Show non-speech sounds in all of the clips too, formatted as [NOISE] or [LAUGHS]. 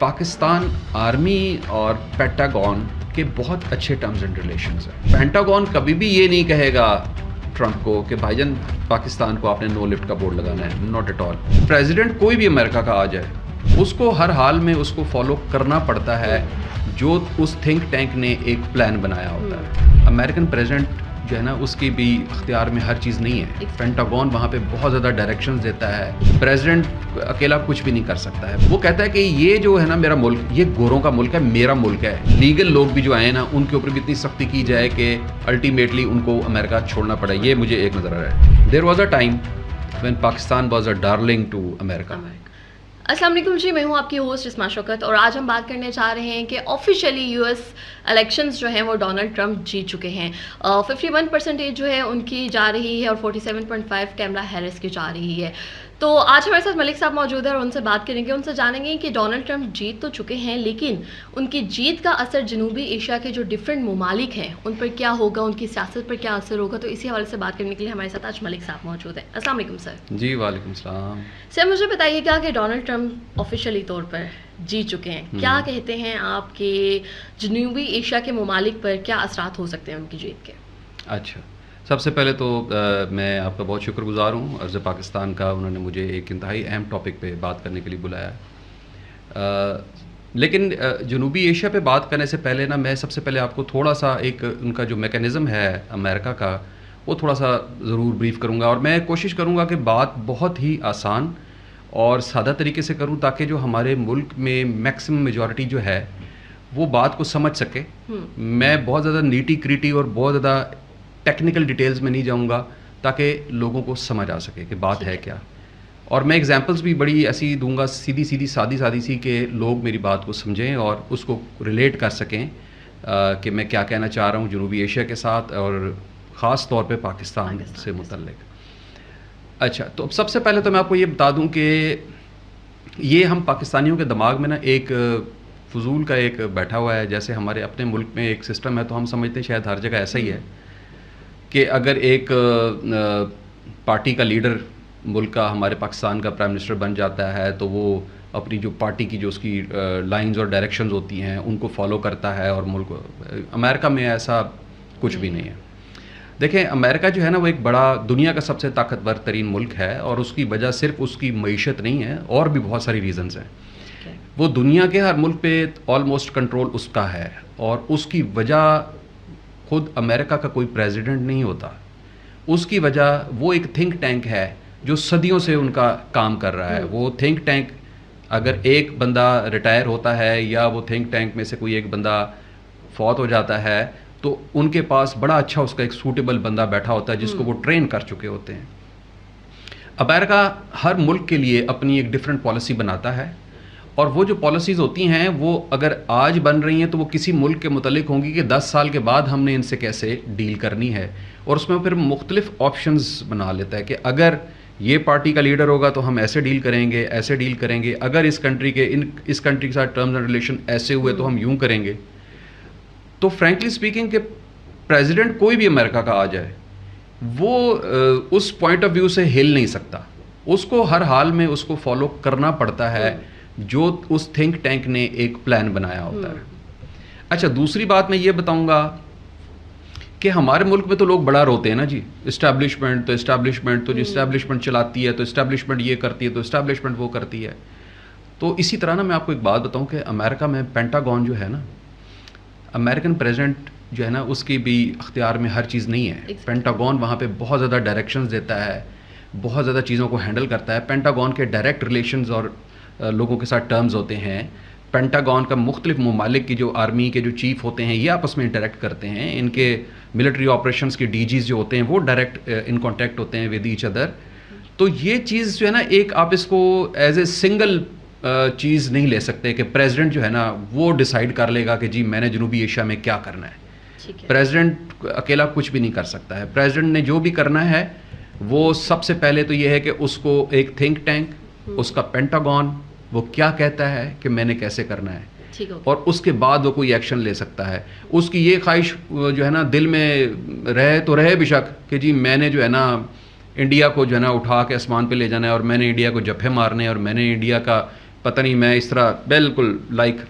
Pakistan army और pentagon के बहुत अच्छे टर्म्स एंड रिलेशन हैं। पेंटागन कभी भी ये नहीं कहेगा ट्रंप को कि भाईजान पाकिस्तान को आपने नो लिफ्ट का बोर्ड लगाना है। नॉट एट ऑल प्रेसिडेंट कोई भी अमेरिका का आ जाए, उसको हर हाल में उसको फॉलो करना पड़ता है, जो उस थिंक टैंक ने एक प्लान बनाया होता है। अमेरिकन प्रेसिडेंट जो है ना, उसकी भी अख्तियार में हर चीज़ नहीं है। पेंटागन वहाँ पे बहुत ज़्यादा डायरेक्शन देता है। प्रेसिडेंट अकेला कुछ भी नहीं कर सकता है। वो कहता है कि ये जो है ना मेरा मुल्क, ये गोरों का मुल्क है, मेरा मुल्क है। लीगल लोग भी जो आए ना, उनके ऊपर भी इतनी सख्ती की जाए कि अल्टीमेटली उनको अमेरिका छोड़ना पड़े। ये मुझे एक नज़र आ रहा है। There was a time when Pakistan was a darling to America. अस्सलाम वालेकुम जी, मैं हूँ आपकी होस्ट इसमा शौकत और आज हम बात करने जा रहे हैं कि ऑफिशियली यूएस इलेक्शंस जो हैं वो डोनाल्ड ट्रंप जीत चुके हैं। फिफ्टी वन परसेंटेज जो है उनकी जा रही है और forty seven point five Kamala Harris की जा रही है। तो आज हमारे साथ मलिक साहब मौजूद है और उनसे बात करेंगे। उनसे जानेंगे कि डोनाल्ड ट्रंप जीत तो चुके हैं लेकिन उनकी जीत का असर जनूबी एशिया के जो डिफरेंट ममालिक हैं उन पर क्या होगा उनकी सियासत पर क्या असर होगा? तो इसी हवाले से बात करने के लिए हमारे साथ आज मलिक साहब मौजूद है। असल सर। जी वालेकुम सलाम। सर मुझे बताइएगा कि डोनाल्ड ट्रंप ऑफिशियली तौर पर जीत चुके हैं? क्या हम्म। कहते हैं आपके जनूबी एशिया के ममालिक पर क्या असरात हो सकते हैं उनकी जीत के? अच्छा। सबसे पहले तो आ, मैं आपका बहुत शुक्रगुजार हूँ। अर्ज़ पाकिस्तान का उन्होंने मुझे एक इंतहाई अहम टॉपिक पे बात करने के लिए बुलाया। आ, लेकिन जनूबी एशिया पे बात करने से पहले ना मैं सबसे पहले आपको थोड़ा सा एक उनका जो मेकनिज़म है अमेरिका का वो थोड़ा सा ज़रूर ब्रीफ करूँगा और मैं कोशिश करूँगा कि बात बहुत ही आसान और सादा तरीके से करूँ ताकि जो हमारे मुल्क में मैक्सिमम मेजॉरिटी जो है वो बात को समझ सके। हम्म। मैं बहुत ज़्यादा नीटी क्रीटी और बहुत ज़्यादा टेक्निकल डिटेल्स में नहीं जाऊँगा ताकि लोगों को समझ आ सके कि बात है क्या। और मैं एग्जांपल्स भी बड़ी ऐसी दूँगा सीधी सीधी सादी सादी सी कि लोग मेरी बात को समझें और उसको रिलेट कर सकें कि मैं क्या कहना चाह रहा हूँ जनूबी एशिया के साथ और ख़ास तौर पे पाकिस्तान, पाकिस्तान से मुतलक अच्छा तो सबसे पहले तो मैं आपको ये बता दूँ कि ये हम पाकिस्तानियों के दिमाग में ना एक फजूल का एक बैठा हुआ है जैसे हमारे अपने मुल्क में एक सिस्टम है तो हम समझते हैं शायद हर जगह ऐसा ही है। कि अगर एक पार्टी का लीडर मुल्क का हमारे पाकिस्तान का प्राइम मिनिस्टर बन जाता है तो वो अपनी जो पार्टी की जो उसकी लाइंस और डायरेक्शंस होती हैं उनको फॉलो करता है और मुल्क अमेरिका में ऐसा कुछ भी नहीं है। देखें अमेरिका जो है ना वो एक बड़ा दुनिया का सबसे ताकतवर तरीन मुल्क है और उसकी वजह सिर्फ़ उसकी मीशत नहीं है और भी बहुत सारी रीज़न्स हैं। वो दुनिया के हर मुल्क पे ऑलमोस्ट कंट्रोल उसका है और उसकी वजह खुद अमेरिका का कोई प्रेसिडेंट नहीं होता उसकी वजह वो एक थिंक टैंक है जो सदियों से उनका काम कर रहा है हम्म। वो थिंक टैंक अगर एक बंदा रिटायर होता है या वो थिंक टैंक में से कोई एक बंदा फौत हो जाता है तो उनके पास बड़ा अच्छा उसका एक सूटेबल बंदा बैठा होता है जिसको वो ट्रेन हम्म। कर चुके होते हैं अमेरिका हर मुल्क के लिए अपनी एक डिफरेंट पॉलिसी बनाता है और वो जो पॉलिसीज़ होती हैं, वो अगर आज बन रही हैं तो वो किसी मुल्क के मुतलिक होंगी कि 10 साल के बाद हमने इनसे कैसे डील करनी है। और उसमें फिर मुख्तलिफ़ ऑप्शन बना लेता है कि अगर ये पार्टी का लीडर होगा तो हम ऐसे डील करेंगे, ऐसे डील करेंगे। अगर इस कंट्री के, इन, इस कंट्री के साथ टर्म्स एंड रिलेशन ऐसे हुए तो हम यूँ करेंगे। तो फ्रेंकली स्पीकिंग के प्रेसिडेंट कोई भी अमेरिका का आ जाए, वो उस पॉइंट ऑफ़ व्यू से हिल नहीं सकता। उसको हर हाल में उसको फॉलो करना पड़ता है। जो उस थिंक टैंक ने एक प्लान बनाया होता है। अच्छा दूसरी बात मैं ये बताऊँगा कि हमारे मुल्क में तो लोग बड़ा रोते हैं ना जी। इस्टेब्लिशमेंट तो इस्टेब्लिशमेंट तो इस्टेब्लिशमेंट चलाती है तो इस्टेब्लिशमेंट ये करती है तो इस्टेब्लिशमेंट वो करती है। तो इसी तरह ना मैं आपको एक बात बताऊँ कि अमेरिका में पेंटागॉन जो है ना अमेरिकन प्रेजिडेंट जो है ना उसकी भी अख्तियार में हर चीज़ नहीं है। पेंटागॉन वहाँ पे बहुत ज़्यादा डायरेक्शंस देता है बहुत ज़्यादा चीज़ों को हैंडल करता है। पेंटागॉन के डायरेक्ट रिलेशंस और लोगों के साथ टर्म्स होते हैं। पेंटागन का मुख्तलिफ़ ममालिक की जो आर्मी के जो चीफ होते हैं ये आपस में इंटरेक्ट करते हैं। इनके मिलिट्री ऑपरेशंस के डी जो होते हैं वो डायरेक्ट इन कॉन्टैक्ट होते हैं विद ईच अदर तो ये चीज़ जो है ना एक आप इसको एज ए सिंगल चीज़ नहीं ले सकते कि प्रेसिडेंट जो है ना वो डिसाइड कर लेगा कि जी मैंने जनूबी एशिया में क्या करना है। प्रेसिडेंट अकेला कुछ भी नहीं कर सकता है। प्रेसिडेंट ने जो भी करना है वो सबसे पहले तो ये है कि उसको एक थिंक टैंक उसका पेंटागन वो क्या कहता है कि मैंने कैसे करना है? और उसके बाद वो कोई एक्शन ले सकता है। उसकी ये ख्वाहिश जो है ना दिल में रहे तो रहे बेशक कि जी मैंने जो है ना इंडिया को जो है ना उठा के आसमान पे ले जाना है और मैंने इंडिया को जफे मारने और मैंने इंडिया का पता नहीं मैं इस तरह बिल्कुल लाइक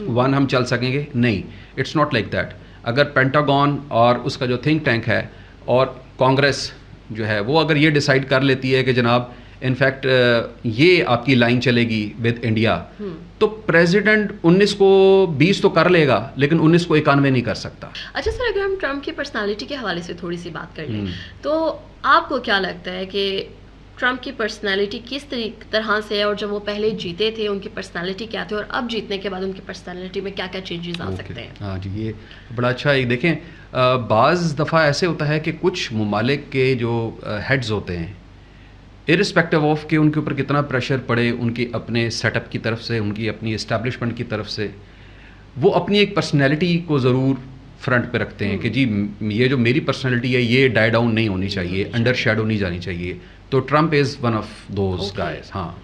वन हम चल सकेंगे? नहीं। इट्स नॉट लाइक दैट अगर पेंटागॉन और उसका जो थिंक टैंक है और कांग्रेस जो है वो अगर ये डिसाइड कर लेती है कि जनाब इनफैक्ट ये आपकी लाइन चलेगी विद इंडिया तो प्रेसिडेंट 19 को 20 तो कर लेगा लेकिन 19 को इक्यानवे नहीं कर सकता। अच्छा सर अगर हम ट्रंप की पर्सनालिटी के हवाले से थोड़ी सी बात कर लें हम्म। तो आपको क्या लगता है कि ट्रंप की पर्सनालिटी किस तरह से है और जब वो पहले जीते थे उनकी पर्सनालिटी क्या थी और अब जीतने के बाद उनकी पर्सनालिटी में क्या क्या चेंजेस आ सकते हैं? हाँ जी ये बड़ा अच्छा है। देखें बाज़ दफ़ा ऐसे होता है कि कुछ ममालिक के जो हेड्स होते हैं इरिस्पेक्टिव ऑफ़ कि उनके ऊपर कितना प्रेशर पड़े उनकी अपने सेटअप की तरफ़ से उनकी अपनी इस्टेब्लिशमेंट की तरफ़ से वो अपनी एक पर्सनैलिटी को ज़रूर फ्रंट पे रखते हैं कि जी ये जो मेरी पर्सनैलिटी है ये डाई डाउन नहीं होनी चाहिए अंडर शेडो नहीं जानी चाहिए। तो Trump is one of those guys हाँ।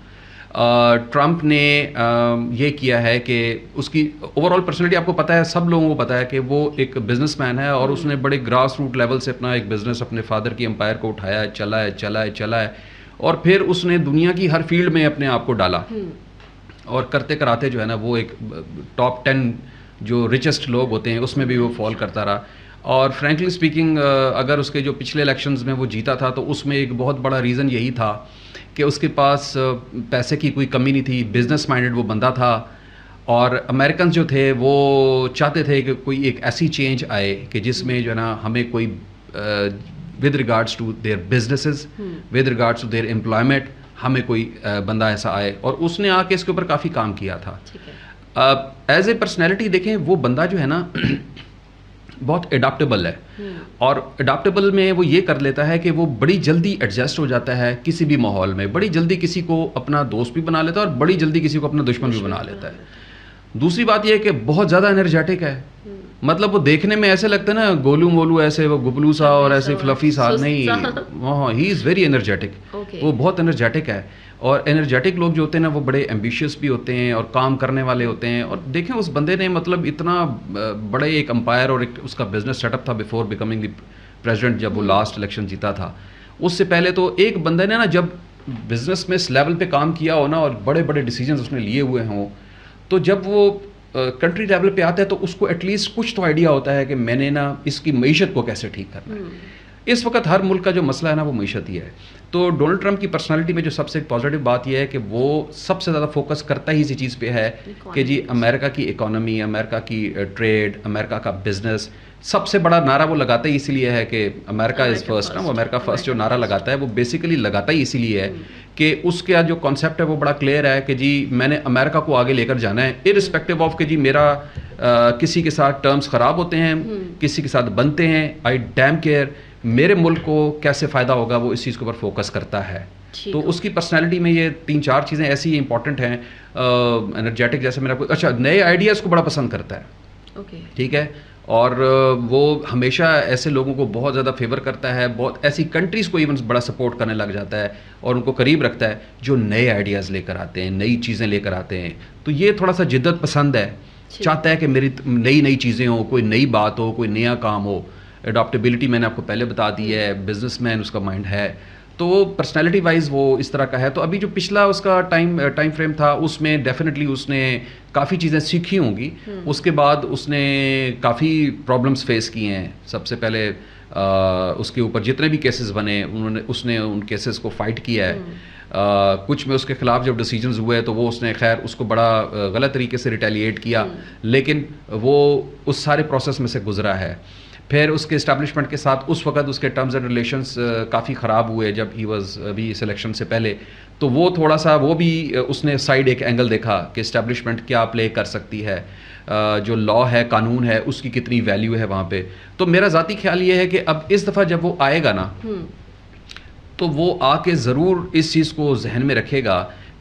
ट्रंप ने ये किया है कि उसकी ओवरऑल पर्सनैलिटी आपको पता है सब लोगों को पता है कि वो एक बिजनेसमैन है और उसने बड़े ग्रास रूट लेवल से अपना एक बिज़नेस अपने फादर की एम्पायर को उठाया है चला है चला है चला है। और फिर उसने दुनिया की हर फ़ील्ड में अपने आप को डाला। हम्म। और करते कराते जो है ना वो एक टॉप टेन जो रिचेस्ट लोग होते हैं उसमें भी वो फॉल करता रहा। और फ्रेंकली स्पीकिंग अगर उसके जो पिछले इलेक्शंस में वो जीता था तो उसमें एक बहुत बड़ा रीज़न यही था कि उसके पास पैसे की कोई कमी नहीं थी बिज़नेस माइंडेड वो बंदा था। और अमेरिकन जो थे वो चाहते थे कि कोई एक ऐसी चेंज आए कि जिसमें जो है ना हमें कोई with regards to their businesses with regards to their employment हमें कोई बंदा ऐसा आए। और उसने आके इसके ऊपर काफ़ी काम किया था। एज ए पर्सनैलिटी देखें वो बंदा जो है ना [CLEARS THROAT] बहुत एडाप्टेबल है। हम्म। और एडाप्टेबल में वो ये कर लेता है कि वो बड़ी जल्दी एडजस्ट हो जाता है किसी भी माहौल में। बड़ी जल्दी किसी को अपना दोस्त भी बना लेता है और बड़ी जल्दी किसी को अपना दुश्मन भी बना लेता है। दूसरी बात यह है कि बहुत ज़्यादा एनर्जेटिक है। हम्म। मतलब वो देखने में ऐसे लगता है ना गोलू मोलू ऐसे वो गुबलू सा और ऐसे फ्लफी सा नहीं हाँ ही इज़ वेरी एनर्जेटिक वो बहुत एनर्जेटिक है। और एनर्जेटिक लोग जो होते हैं ना वो बड़े एम्बिशियस भी होते हैं और काम करने वाले होते हैं। और देखें उस बंदे ने मतलब इतना बड़े एक अंपायर और एक उसका बिज़नेस सेटअप था बिफोर बिकमिंग द प्रेसिडेंट जब वो लास्ट इलेक्शन जीता था। उससे पहले तो एक बंदे ने ना जब बिज़नेस में इस लेवल पे काम किया हो ना और बड़े बड़े डिसीज़न उसने लिए हुए हों तो जब वो कंट्री लेवल पे आता है तो उसको एटलीस्ट कुछ तो आइडिया होता है कि मैंने ना इसकी मीशत को कैसे ठीक करना है हम्म। इस वक्त हर मुल्क का जो मसला है ना वो मीशत ही है तो डोनाल्ड ट्रंप की पर्सनालिटी में जो सबसे पॉजिटिव बात यह है कि वो सबसे ज़्यादा फोकस करता ही इसी चीज़ पे है कि जी अमेरिका की इकोनॉमी अमेरिका की ट्रेड अमेरिका का बिज़नेस सबसे बड़ा नारा वो लगाता ही इसीलिए है कि अमेरिका इज़ फ़र्स्ट ना वो अमेरिका फ़र्स्ट जो नारा लगाता है वो बेसिकली लगाता ही इसीलिए है हम्म। कि उसका जो कॉन्सेप्ट है वो बड़ा क्लियर है कि जी मैंने अमेरिका को आगे लेकर जाना है इरिस्पेक्टिव ऑफ़ कि जी मेरा आ, किसी के साथ टर्म्स ख़राब होते हैं हम्म। किसी के साथ बनते हैं आई डैम केयर मेरे मुल्क को कैसे फ़ायदा होगा वो इस चीज़ के ऊपर फोकस करता है। तो उसकी पर्सनैलिटी में ये तीन चार चीज़ें ऐसी इंपॉर्टेंट हैं एनर्जेटिक जैसे मेरा अच्छा नए आइडियाज़ को बड़ा पसंद करता है। ठीक है? और वो हमेशा ऐसे लोगों को बहुत ज़्यादा फेवर करता है बहुत ऐसी कंट्रीज़ को इवन बड़ा सपोर्ट करने लग जाता है और उनको करीब रखता है जो नए आइडियाज़ लेकर आते हैं नई चीज़ें लेकर आते हैं। तो ये थोड़ा सा जिद्दत पसंद है। चाहता है कि मेरी नई नई चीज़ें हो कोई नई बात हो कोई नया काम हो। अडोप्टेबिलिटी मैंने आपको पहले बता दी है बिजनेसमैन उसका माइंड है। तो पर्सनैलिटी वाइज वो इस तरह का है तो अभी जो पिछला उसका टाइम टाइम फ्रेम था उसमें डेफिनेटली उसने काफ़ी चीज़ें सीखी होंगी हम्म। उसके बाद उसने काफ़ी प्रॉब्लम्स फेस किए हैं सबसे पहले आ, उसके ऊपर जितने भी केसेस बने उन्होंने उसने उन केसेस को फाइट किया है आ, हम्म। कुछ में उसके ख़िलाफ़ जब डिसीजंस हुए तो वो उसने खैर उसको बड़ा गलत तरीके से रिटेलिएट किया हम्म। लेकिन वो उस सारे प्रोसेस में से गुजरा है फिर उसके इस्टेब्लिशमेंट के साथ उस वक्त उसके टर्म्स एंड रिलेशंस काफ़ी ख़राब हुए जब ही वाज अभी इस इलेक्शन से पहले। तो वो थोड़ा सा वो भी उसने साइड एक एंगल देखा कि इस्टेब्लिशमेंट क्या प्ले कर सकती है। जो लॉ है कानून है उसकी कितनी वैल्यू है वहाँ पे। तो मेरा ज़ाती ख्याल ये है कि अब इस दफ़ा जब वो आएगा ना हम्म। तो वो आके ज़रूर इस चीज़ को जहन में रखेगा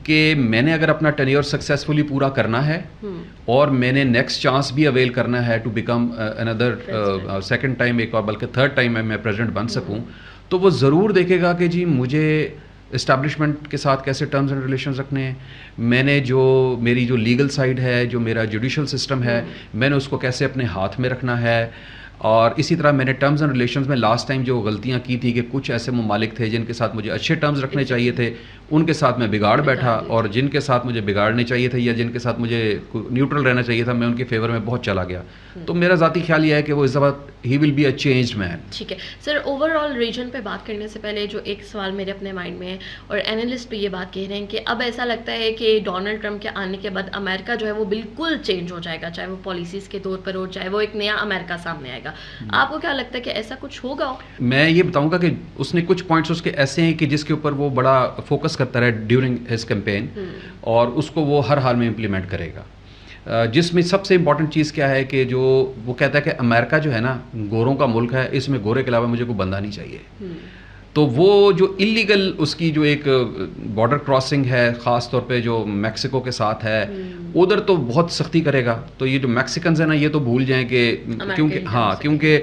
कि मैंने अगर अपना टेन्योर सक्सेसफुली पूरा करना है हम्म। और मैंने नेक्स्ट चांस भी अवेल करना है to become another second time एक और बल्कि थर्ड टाइम में मैं प्रेसिडेंट बन सकूँ हम्म। तो वो ज़रूर देखेगा कि जी मुझे इस्टेब्लिशमेंट के साथ कैसे टर्म्स एंड रिलेशन रखने हैं मैंने जो मेरी जो लीगल साइड है जो मेरा जुडिशल सिस्टम है हम्म। मैंने उसको कैसे अपने हाथ में रखना है और इसी तरह मैंने टर्म्स एंड रिलेशंस में लास्ट टाइम जो गलतियाँ की थी कि कुछ ऐसे ममालिक थे जिनके साथ मुझे अच्छे टर्म्स रखने चाहिए थे उनके साथ मैं बिगाड़ बैठा और जिनके साथ मुझे बिगाड़ने चाहिए थे या जिनके साथ मुझे न्यूट्रल रहना चाहिए था मैं उनके फेवर में बहुत चला गया। हम्म। तो मेरा ज़ाती ख्याल यह है कि वो इस दफ़ा he will be a changed man ठीक है। सर ओवरऑल रीजन पे बात करने से पहले जो एक सवाल मेरे अपने माइंड में है और एनालिस्ट भी ये बात कह रहे हैं कि अब ऐसा लगता है कि डोनाल्ड ट्रंप के आने के बाद अमेरिका जो है वो बिल्कुल चेंज हो जाएगा चाहे वो पॉलिसीज़ के तौर पर हो चाहे वो एक नया अमेरिका सामने आएगा। हम्म। आपको क्या लगता है कि ऐसा कुछ होगा? मैं ये बताऊँगा कि उसने कुछ पॉइंट्स उसके ऐसे हैं कि जिसके ऊपर वो बड़ा फोकस करता रहे ड्यूरिंग हिज कैंपेन और उसको वो हर हाल में इम्प्लीमेंट करेगा। जिसमें सबसे इंपॉर्टेंट चीज़ क्या है कि जो वो कहता है कि अमेरिका जो है ना गोरों का मुल्क है इसमें गोरे के अलावा मुझे कोई बंदा नहीं चाहिए। हम्म। तो वो जो इलीगल उसकी जो एक बॉर्डर क्रॉसिंग है ख़ास तौर पे जो मैक्सिको के साथ है हम्म। उधर तो बहुत सख्ती करेगा। तो ये जो मैक्सिकन्स है ना ये तो भूल जाएँ कि क्योंकि हाँ क्योंकि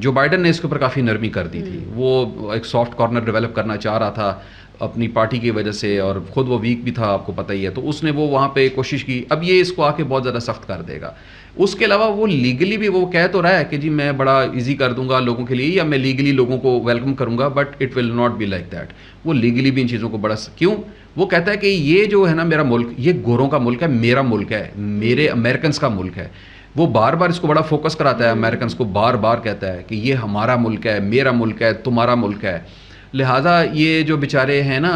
जो बाइडन ने इसके ऊपर काफ़ी नरमी कर दी थी। हम्म। वो एक सॉफ्ट कॉर्नर डेवलप करना चाह रहा था। अपनी पार्टी की वजह से और ख़ुद वो वीक भी था, आपको पता ही है। तो उसने वो वहाँ पे कोशिश की। अब ये इसको आके बहुत ज़्यादा सख्त कर देगा। उसके अलावा वो लीगली भी वो कह तो रहा है कि जी मैं बड़ा इजी कर दूँगा लोगों के लिए या मैं लीगली लोगों को वेलकम करूँगा but it will not be like that वो लीगली भी इन चीज़ों को बड़ा क्यों? वो कहता है कि ये जो है ना मेरा मुल्क, ये गोरों का मुल्क है, मेरा मुल्क है, मेरे अमेरिकन का मुल्क है। वो बार बार इसको बड़ा फोकस कराता है अमेरिकन को बार बार कहता है कि ये हमारा मुल्क है, मेरा मुल्क है, तुम्हारा मुल्क है। लिहाजा ये जो बेचारे हैं ना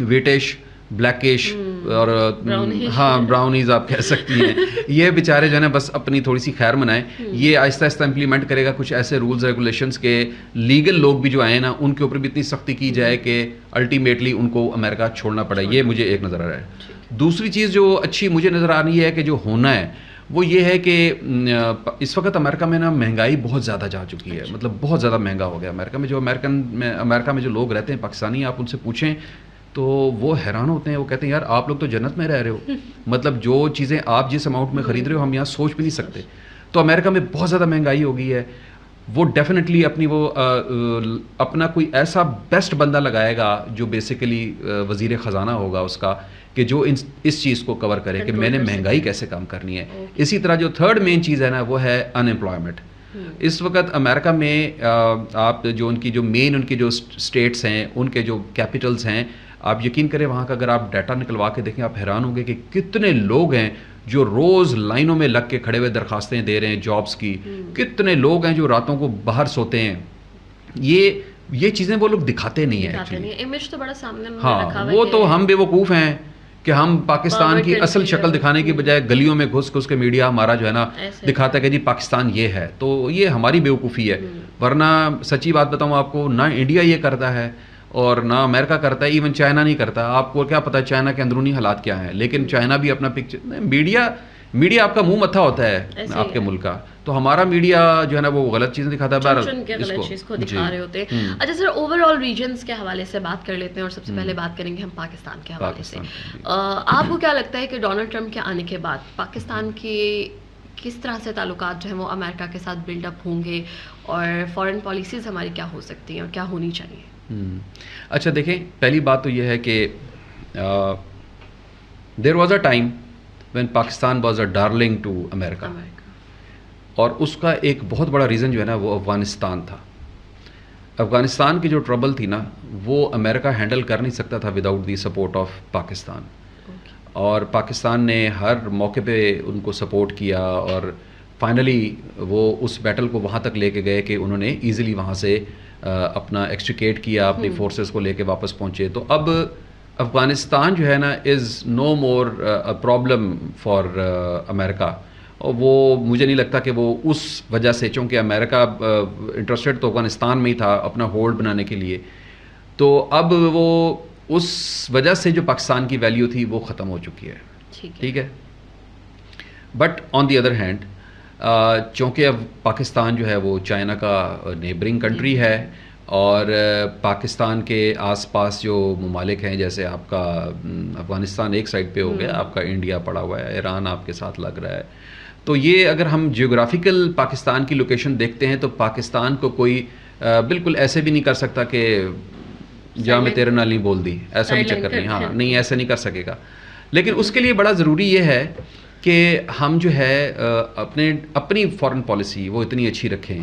ब्रिटिश ब्लैकिश हम्म, और हाँ ब्राउनीज आप कह सकती हैं। [LAUGHS] ये बेचारे जो है ना बस अपनी थोड़ी सी खैर मनाएँ। हम्म। ये आहिस्ता आहिस्ता इंप्लीमेंट करेगा कुछ ऐसे रूल्स रेगुलेशंस के लीगल लोग भी जो आए ना उनके ऊपर भी इतनी सख्ती की जाए हम्म। कि अल्टीमेटली उनको अमेरिका छोड़ना पड़े। ये मुझे एक नज़र आ रहा है। दूसरी चीज़ जो अच्छी मुझे नज़र आ रही है कि जो होना है वो ये है कि इस वक्त अमेरिका में ना महँगाई बहुत ज़्यादा जा चुकी है। अच्छा। मतलब बहुत ज़्यादा महँगा हो गया। अमेरिका में जो अमेरिकन में अमेरिका में जो लोग रहते हैं पाकिस्तानी आप उनसे पूछें तो वो हैरान होते हैं। वो कहते हैं यार आप लोग तो जन्नत में रह रहे हो। [LAUGHS] मतलब जो चीज़ें आप जिस अमाउंट में ख़रीद रहे हो हम यहाँ सोच भी नहीं सकते। तो अमेरिका में बहुत ज़्यादा महँगाई हो गई है। वो डेफिनेटली अपनी वो आ, अपना कोई ऐसा बेस्ट बंदा लगाएगा जो बेसिकली वज़ीर ख़जाना होगा उसका कि जो इन इस चीज़ को कवर करे कि मैंने महँगाई कैसे कम करनी है। इसी तरह जो थर्ड मेन चीज़ है ना वो है अनएम्प्लॉयमेंट हम्म। इस वक्त अमेरिका में आप जो उनकी जो मेन उनकी जो स्टेट्स हैं उनके जो कैपिटल्स हैं आप यकीन करें वहाँ का अगर आप डाटा निकलवा के देखें आप हैरान होंगे कि कितने लोग हैं जो रोज़ लाइनों में लग के खड़े हुए दरखास्तें दे रहे हैं जॉब्स की हम्म। कितने लोग हैं जो रातों को बाहर सोते हैं? ये ये चीज़ें वो लोग दिखाते नहीं है इमेज तो बड़ा सामने हाँ वो तो हम बेवकूफ़ हैं कि हम पाकिस्तान की असल शक्ल दिखाने की बजाय गलियों में घुस घुस के मीडिया हमारा जो है ना दिखाता है कि जी पाकिस्तान ये है। तो ये हमारी बेवकूफ़ी है। हम्म। वरना सच्ची बात बताऊँ आपको ना इंडिया ये करता है और ना अमेरिका करता है इवन चाइना नहीं करता। आपको क्या पता चाइना के अंदरूनी हालात क्या हैं? लेकिन चाइना भी अपना पिक्चर मीडिया मीडिया आपका मुँह मत्था होता है आपके मुल्क का। तो हमारा मीडिया जो है ना वो गलत चीज़ें दिखाता है गलत चीज़ को दिखा रहे होते। हैं हम्म। अच्छा सर ओवरऑल रीजन्स के हवाले से बात कर लेते हैं और सबसे पहले हम्म। बात करेंगे हम पाकिस्तान के हवाले से। आपको क्या लगता है कि डोनाल्ड ट्रंप के आने के बाद पाकिस्तान के किस तरह से ताल्लुक जो हैं वो अमेरिका के साथ बिल्डअप होंगे और फॉरेन पॉलिसीज़ हमारी क्या हो सकती हैं और क्या होनी चाहिए। अच्छा देखें पहली बात तो यह है कि there was a time when Pakistan was a darling to America और उसका एक बहुत बड़ा रीज़न जो है ना वो अफ़गानिस्तान था। अफ़गानिस्तान की जो ट्रबल थी ना वो अमेरिका हैंडल कर नहीं सकता था without the support of Pakistan और पाकिस्तान ने हर मौके पे उनको सपोर्ट किया और फाइनली वो उस बैटल को वहाँ तक लेके गए कि उन्होंने ईज़िली वहाँ से अपना एक्सट्रिकेट किया अपनी फोर्सेस हम्म। को लेके वापस पहुँचे। तो अब अफ़गानिस्तान जो है ना is no more a problem for America और वो मुझे नहीं लगता कि वो उस वजह से चूँकि अमेरिका इंटरेस्टेड तो अफ़गानिस्तान में ही था अपना होल्ड बनाने के लिए। तो अब वो उस वजह से जो पाकिस्तान की वैल्यू थी वो ख़त्म हो चुकी है। ठीक है। But on the other hand चूँकि अब पाकिस्तान जो है वो चाइना का नेबरिंग कंट्री है और पाकिस्तान के आसपास जो ममालिक हैं जैसे आपका अफ़गानिस्तान एक साइड पे हो गया हम्म। आपका इंडिया पड़ा हुआ है ईरान आपके साथ लग रहा है। तो ये अगर हम जियोग्राफिकल पाकिस्तान की लोकेशन देखते हैं तो पाकिस्तान को कोई बिल्कुल ऐसे भी नहीं कर सकता कि जहाँ मैं तेरे नाल नहीं बोल दी। ऐसा भी चक्कर नहीं हाँ नहीं ऐसा नहीं कर सकेगा। लेकिन उसके लिए बड़ा ज़रूरी ये है कि हम जो है अपने अपनी फॉरेन पॉलिसी वो इतनी अच्छी रखें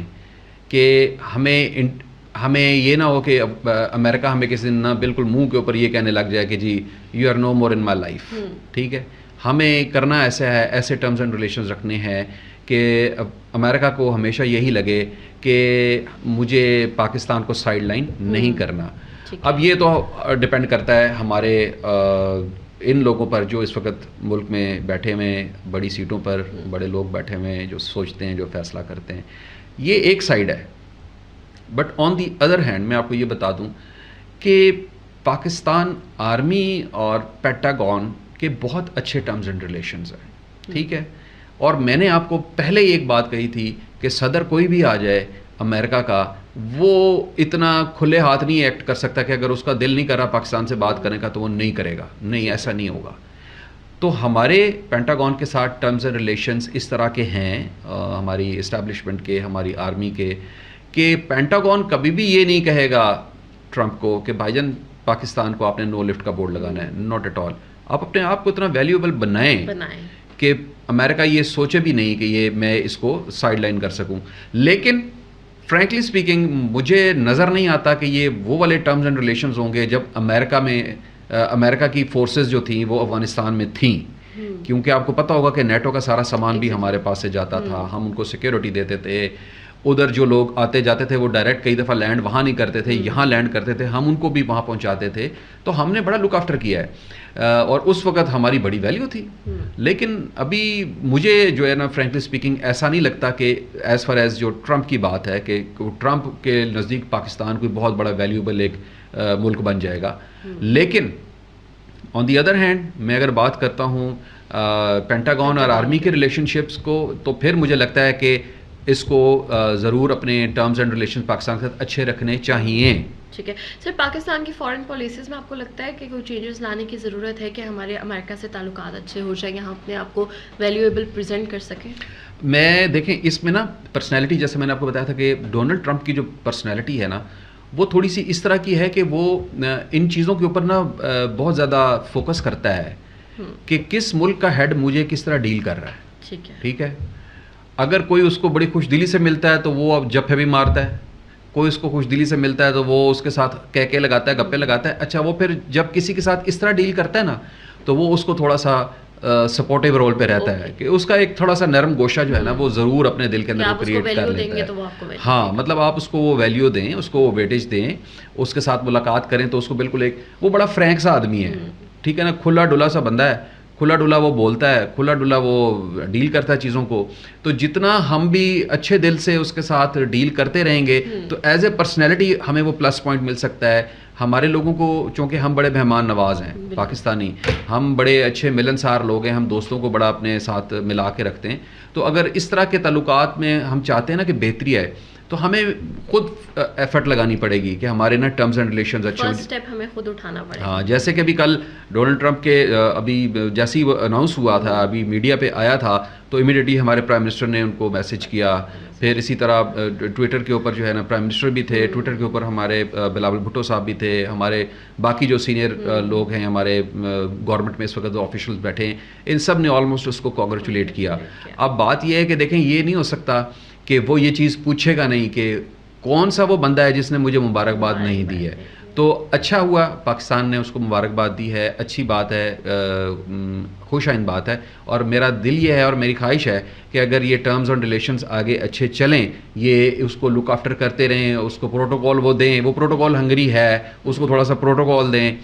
कि हमें हमें ये ना हो कि अमेरिका हमें किसी दिन ना बिल्कुल मुँह के ऊपर ये कहने लग जाए कि जी you are no more in my life ठीक है? हमें करना ऐसा है ऐसे टर्म्स एंड रिलेशन रखने हैं कि अमेरिका को हमेशा यही लगे कि मुझे पाकिस्तान को साइड लाइन नहीं हम्म। करना। अब ये तो डिपेंड करता है हमारे इन लोगों पर जो इस वक्त मुल्क में बैठे हुए बड़ी सीटों पर। बड़े लोग बैठे हुए हैं, जो सोचते हैं, जो फैसला करते हैं, ये एक साइड है but on the other hand मैं आपको ये बता दूँ कि पाकिस्तान आर्मी और पेटागॉन के बहुत अच्छे टर्म्स एंड रिलेशंस हैं, ठीक है और मैंने आपको पहले ही एक बात कही थी कि सदर कोई भी आ जाए, अमेरिका का वो इतना खुले हाथ नहीं एक्ट कर सकता कि अगर उसका दिल नहीं कर रहा पाकिस्तान से बात करने का तो वो नहीं करेगा। नहीं ऐसा नहीं होगा। तो हमारे पेंटागन के साथ टर्म्स एंड रिलेशंस इस तरह के हैं आ, हमारी इस्टेब्लिशमेंट के हमारी आर्मी के कि पेंटागन कभी भी ये नहीं कहेगा ट्रंप को कि भाईजान पाकिस्तान को आपने नो लिफ्ट का बोर्ड लगाना है। नॉट एट ऑल आप अपने आप को इतना वैल्यूएबल बनाएँ बनाएँ। कि अमेरिका ये सोचे भी नहीं कि ये मैं इसको साइड लाइन कर सकूँ। लेकिन फ्रैंकली स्पीकिंग मुझे नज़र नहीं आता कि ये वो वाले टर्म्स एंड रिलेशन होंगे जब अमेरिका में अमेरिका की फोर्सेस जो थी वो अफ़गानिस्तान में थी हम्म। क्योंकि आपको पता होगा कि नेटो का सारा सामान भी हमारे पास से जाता था हम्म। हम उनको सिक्योरिटी देते थे उधर जो लोग आते जाते थे वो डायरेक्ट कई दफ़ा लैंड वहाँ नहीं करते थे हम्म। यहाँ लैंड करते थे हम उनको भी वहाँ पहुँचाते थे तो हमने बड़ा लुक आफ्टर किया है और उस वक्त हमारी बड़ी वैल्यू थी हम्म। लेकिन अभी मुझे जो है ना फ्रेंकली स्पीकिंग ऐसा नहीं लगता कि एज़ फार एज़ जो ट्रंप की बात है कि ट्रंप के नज़दीक पाकिस्तान कोई बहुत बड़ा वैल्यूबल एक मुल्क बन जाएगा हम्म। लेकिन ऑन दी अदर हैंड मैं अगर बात करता हूँ पेंटागन और आर्मी के रिलेशनशिप्स को तो फिर मुझे लगता है कि इसको ज़रूर अपने टर्म्स एंड रिलेशन पाकिस्तान के साथ अच्छे रखने चाहिए। ठीक है। सर पाकिस्तान की फॉरेन पॉलिसीज़ में आपको लगता है कि कोई चेंजेस लाने की ज़रूरत है कि हमारे अमेरिका से ताल्लुक अच्छे हो जाए हम अपने आप को वैल्यूएबल प्रेजेंट कर सकें? मैं देखें इसमें ना पर्सनैलिटी जैसे मैंने आपको बताया था कि डोनाल्ड ट्रंप की जो पर्सनैलिटी है ना वो थोड़ी सी इस तरह की है कि वो इन चीज़ों के ऊपर ना बहुत ज़्यादा फोकस करता है हम्म। कि किस मुल्क का हेड मुझे किस तरह डील कर रहा है। ठीक है। ठीक है? अगर कोई उसको बड़ी खुश दिली से मिलता है तो वो अब जफे भी मारता है। कोई उसको खुश दिली से मिलता है तो वो उसके साथ कह के लगाता है गप्पे लगाता है। अच्छा वो फिर जब किसी के साथ इस तरह डील करता है ना तो वो उसको थोड़ा सा सपोर्टिव रोल पे रहता है। कि उसका एक थोड़ा सा नरम गोशा जो है ना वो ज़रूर अपने दिल के अंदर क्रिएट कर लेता है। तो हाँ मतलब आप उसको वो वैल्यू दें उसको वो वेटेज दें उसके साथ मुलाकात करें तो उसको बिल्कुल एक वो बड़ा फ्रैंक सा आदमी है। हम्म। ठीक है ना खुला डुला सा बंदा है। खुला डुला वो बोलता है खुला डुला वो डील करता है चीज़ों को। तो जितना हम भी अच्छे दिल से उसके साथ डील करते रहेंगे हम्म। तो एज ए पर्सनैलिटी हमें वो प्लस पॉइंट मिल सकता है। हमारे लोगों को चूँकि हम बड़े मेहमान नवाज़ हैं पाकिस्तानी हम बड़े अच्छे मिलनसार लोग हैं हम दोस्तों को बड़ा अपने साथ मिला के रखते हैं। तो अगर इस तरह के ताल्लुकात में हम चाहते हैं ना कि बेहतरी आए तो हमें खुद एफर्ट लगानी पड़ेगी कि हमारे ना टर्म्स एंड रिलेशन अच्छे स्टेप हमें खुद उठाना पड़ेगा। हाँ जैसे कि अभी कल डोनाल्ड ट्रंप के अभी जैसे ही अनाउंस हुआ था अभी मीडिया पे आया था तो इमीडिएटली हमारे प्राइम मिनिस्टर ने उनको मैसेज किया। फिर इसी तरह ट्विटर के ऊपर जो है ना प्राइम मिनिस्टर भी थे ट्विटर के ऊपर हमारे बिलावल भुट्टो साहब भी थे हमारे बाकी जो सीनियर हम्म। लोग हैं हमारे गवर्नमेंट में इस वक्त जो ऑफिशियल्स बैठे हैं इन सबने ऑलमोस्ट उसको कॉन्ग्रेचुलेट किया। अब बात यह है कि देखें ये नहीं हो सकता कि वो ये चीज़ पूछेगा नहीं कि कौन सा वो बंदा है जिसने मुझे मुबारकबाद नहीं दी है। तो अच्छा हुआ, पाकिस्तान ने उसको मुबारकबाद दी है, अच्छी बात है खुश आइन बात है। और मेरा दिल ये है और मेरी ख्वाहिश है कि अगर ये टर्म्स और रिलेशंस आगे अच्छे चलें, ये उसको लुक आफ्टर करते रहें, उसको प्रोटोकॉल वो दें, वो प्रोटोकॉल हंगरी है, उसको थोड़ा सा प्रोटोकॉल दें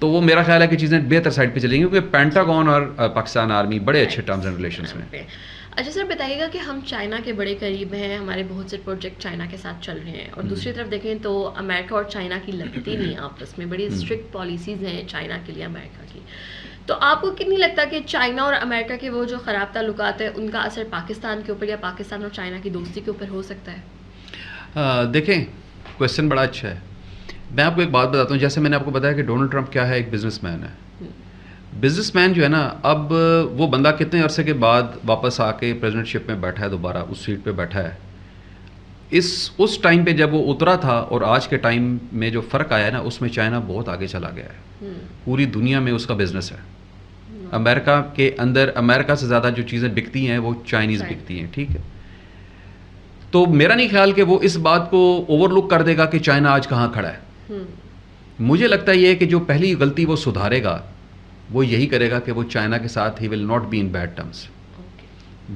तो वो मेरा ख्याल है कि चीज़ें बेहतर साइड पर चलेंगी, क्योंकि पेंटागन और पाकिस्तान आर्मी बड़े अच्छे टर्म्स एंड रिलेशन में। अच्छा सर बताइएगा कि हम चाइना के बड़े करीब हैं हमारे बहुत से प्रोजेक्ट चाइना के साथ चल रहे हैं और दूसरी हम्म। तरफ़ देखें तो अमेरिका और चाइना की लगती नहीं [CLEARS THROAT] आपस में बड़ी स्ट्रिक्ट हम्म। पॉलिसीज़ हैं चाइना के लिए अमेरिका की तो आपको कितनी लगता है कि चाइना और अमेरिका के वो जो ख़राब ताल्लुक है उनका असर पाकिस्तान के ऊपर या पाकिस्तान और चाइना की दोस्ती के ऊपर हो सकता है देखें क्वेश्चन बड़ा अच्छा है मैं आपको एक बात बताता हूँ जैसे मैंने आपको बताया कि डोनाल्ड ट्रंप क्या है एक बिजनेसमैन है बिजनेसमैन जो है ना अब वो बंदा कितने अरसे के बाद वापस आके प्रेजिडेंटशिप में बैठा है दोबारा उस सीट पे बैठा है। इस उस टाइम पे जब वो उतरा था और आज के टाइम में जो फ़र्क आया है ना उसमें चाइना बहुत आगे चला गया है। हम्म। पूरी दुनिया में उसका बिज़नेस है। अमेरिका के अंदर अमेरिका से ज़्यादा जो चीज़ें बिकती हैं वो चाइनीज़ बिकती हैं ठीक है। तो मेरा नहीं ख्याल कि वो इस बात को ओवरलुक कर देगा कि चाइना आज कहाँ खड़ा है। हम्म, मुझे लगता है ये कि जो पहली गलती वो सुधारेगा वो यही करेगा कि वो चाइना के साथ he will not be in bad terms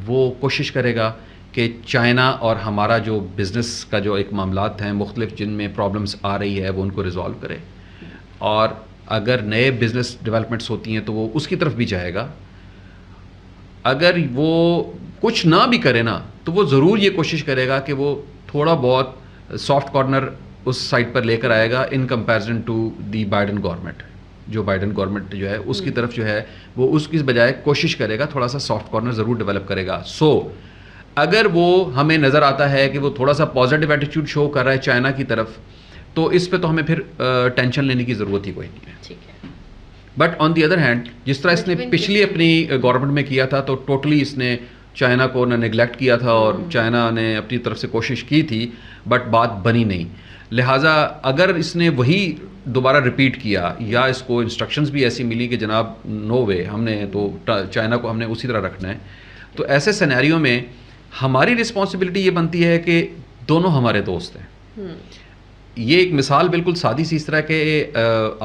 वो कोशिश करेगा कि चाइना और हमारा जो बिज़नेस का जो एक मामला हैं, मुख्तलिफ़ जिनमें प्रॉब्लम्स आ रही है, वो उनको रिजॉल्व करे। और अगर नए बिज़नेस डेवलपमेंट्स होती हैं तो वो उसकी तरफ़ भी जाएगा। अगर वो कुछ ना भी करे ना तो वो ज़रूर ये कोशिश करेगा कि वो थोड़ा बहुत सॉफ्ट कॉर्नर उस साइड पर लेकर आएगा in comparison to the Biden government जो बाइडन गवर्नमेंट जो है उसकी तरफ़ जो है वो उसकी बजाय कोशिश करेगा थोड़ा सा सॉफ्ट कॉर्नर ज़रूर डेवलप करेगा। सो so, अगर वो हमें नज़र आता है कि वो थोड़ा सा पॉजिटिव एटीट्यूड शो कर रहा है चाइना की तरफ़ तो इस पे तो हमें फिर टेंशन लेने की ज़रूरत ही कोई नहीं है। ठीक है। But on the other hand जिस तरह इसने पिछली अपनी गवर्नमेंट में किया था तो टोटली इसने चाइना को उन्होंने निगलेक्ट किया था और हम्म। चाइना ने अपनी तरफ़ से कोशिश की थी बट बात बनी नहीं। लिहाजा अगर इसने वही दोबारा रिपीट किया या इसको इंस्ट्रक्शंस भी ऐसी मिली कि जनाब नो वे हमने तो चाइना को हमने उसी तरह रखना है। तो ऐसे सिनेरियो में हमारी रिस्पॉन्सिबिलिटी ये बनती है कि दोनों हमारे दोस्त हैं। हम्म, ये एक मिसाल बिल्कुल सादी सी इस तरह के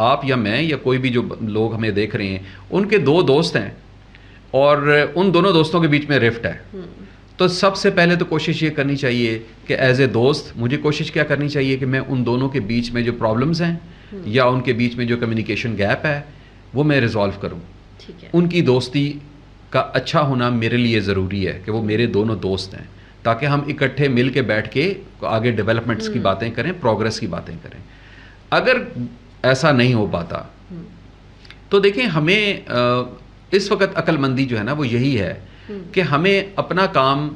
आप या मैं या कोई भी जो लोग हमें देख रहे हैं उनके दो दोस्त हैं। और उन दोनों दोस्तों के बीच में रिफ्ट है। हम्म, तो सबसे पहले तो कोशिश ये करनी चाहिए कि एज ए दोस्त मुझे कोशिश क्या करनी चाहिए कि मैं उन दोनों के बीच में जो प्रॉब्लम्स हैं या उनके बीच में जो कम्युनिकेशन गैप है वो मैं रिजॉल्व करूँ। उनकी दोस्ती का अच्छा होना मेरे लिए ज़रूरी है कि वो मेरे दोनों दोस्त हैं ताकि हम इकट्ठे मिल के बैठ के आगे डेवलपमेंट्स की बातें करें प्रोग्रेस की बातें करें। अगर ऐसा नहीं हो पाता हम्म, तो देखें हमें इस वक्त अक्लमंदी जो है ना वो यही है हम्म, कि हमें अपना काम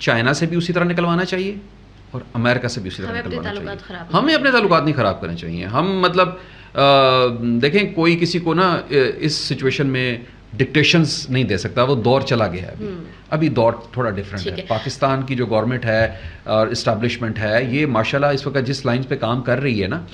चाइना से भी उसी तरह निकलवाना चाहिए और अमेरिका से भी उसी तरह निकलवाना चाहिए। हमें अपने ताल्लुकात नहीं ख़राब करने चाहिए। हम मतलब अ, देखें कोई किसी को ना इस सिचुएशन में डिक्टेशंस नहीं दे सकता वो दौर चला गया है अभी। हम्म। अभी दौर थोड़ा डिफरेंट है। है। पाकिस्तान की जो गवर्नमेंट है और इस्टेब्लिशमेंट है ये माशाल्लाह इस वक्त जिस लाइन पे काम कर रही है ना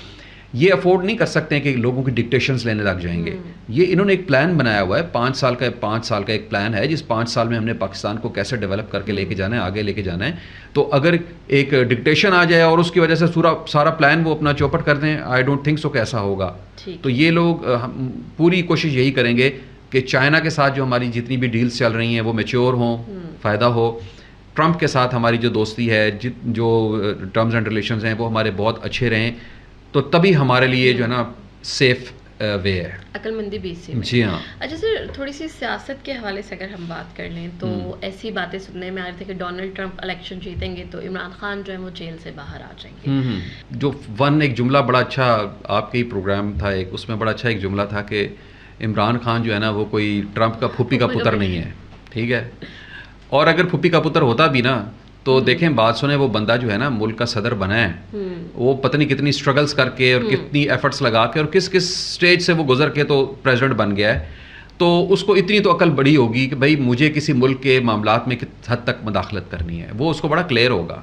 ये अफोर्ड नहीं कर सकते हैं कि लोगों की डिक्टेशंस लेने लग जाएँगे। हम्म। ये इन्होंने एक प्लान बनाया हुआ है। पाँच साल का पाँच साल का एक प्लान है जिस पाँच साल में हमने पाकिस्तान को कैसे डेवलप करके लेके जाना है आगे लेके जाना है। तो अगर एक डिक्टेशन आ जाए और उसकी वजह से पूरा सारा प्लान वो अपना चौपट कर दें आई डोंट थिंक सो कैसा होगा। तो ये लोग हम पूरी कोशिश यही करेंगे कि चाइना के साथ जो हमारी जितनी भी डील्स चल रही हैं वो मेच्योर हों हम्म। फ़ायदा हो। ट्रंप के साथ हमारी जो दोस्ती है जो टर्म्स एंड रिलेशंस हैं वो हमारे बहुत अच्छे रहें। तो तभी हमारे लिए जो है ना सेफ़ वे है। अक्लमंदी इसी में। जी हाँ। अच्छा सर थोड़ी सी सियासत के हवाले से अगर हम बात कर लें तो हम्म। ऐसी बातें सुनने में आ रही थी कि डोनाल्ड ट्रंप इलेक्शन जीतेंगे तो इमरान खान जो है वो जेल से बाहर आ जाएँगे। हम्म, हम्म। जो वन एक जुमला बड़ा अच्छा आपके ही प्रोग्राम था एक उसमें बड़ा अच्छा एक जुमला था कि इमरान खान जो है ना वो कोई ट्रंप का फूफी का पुत्र नहीं है। ठीक है? और अगर फूफी का पुत्र होता भी ना तो देखें बात सुने वो बंदा जो है ना मुल्क का सदर बना है हम्म, वो पता नहीं कितनी स्ट्रगल्स करके और कितनी एफर्ट्स लगा के और किस किस स्टेज से वो गुजर के तो प्रेसिडेंट बन गया है तो उसको इतनी तो अकल बड़ी होगी कि भाई मुझे किसी मुल्क के मामलात में किस हद तक मदाखलत करनी है वो उसको बड़ा क्लियर होगा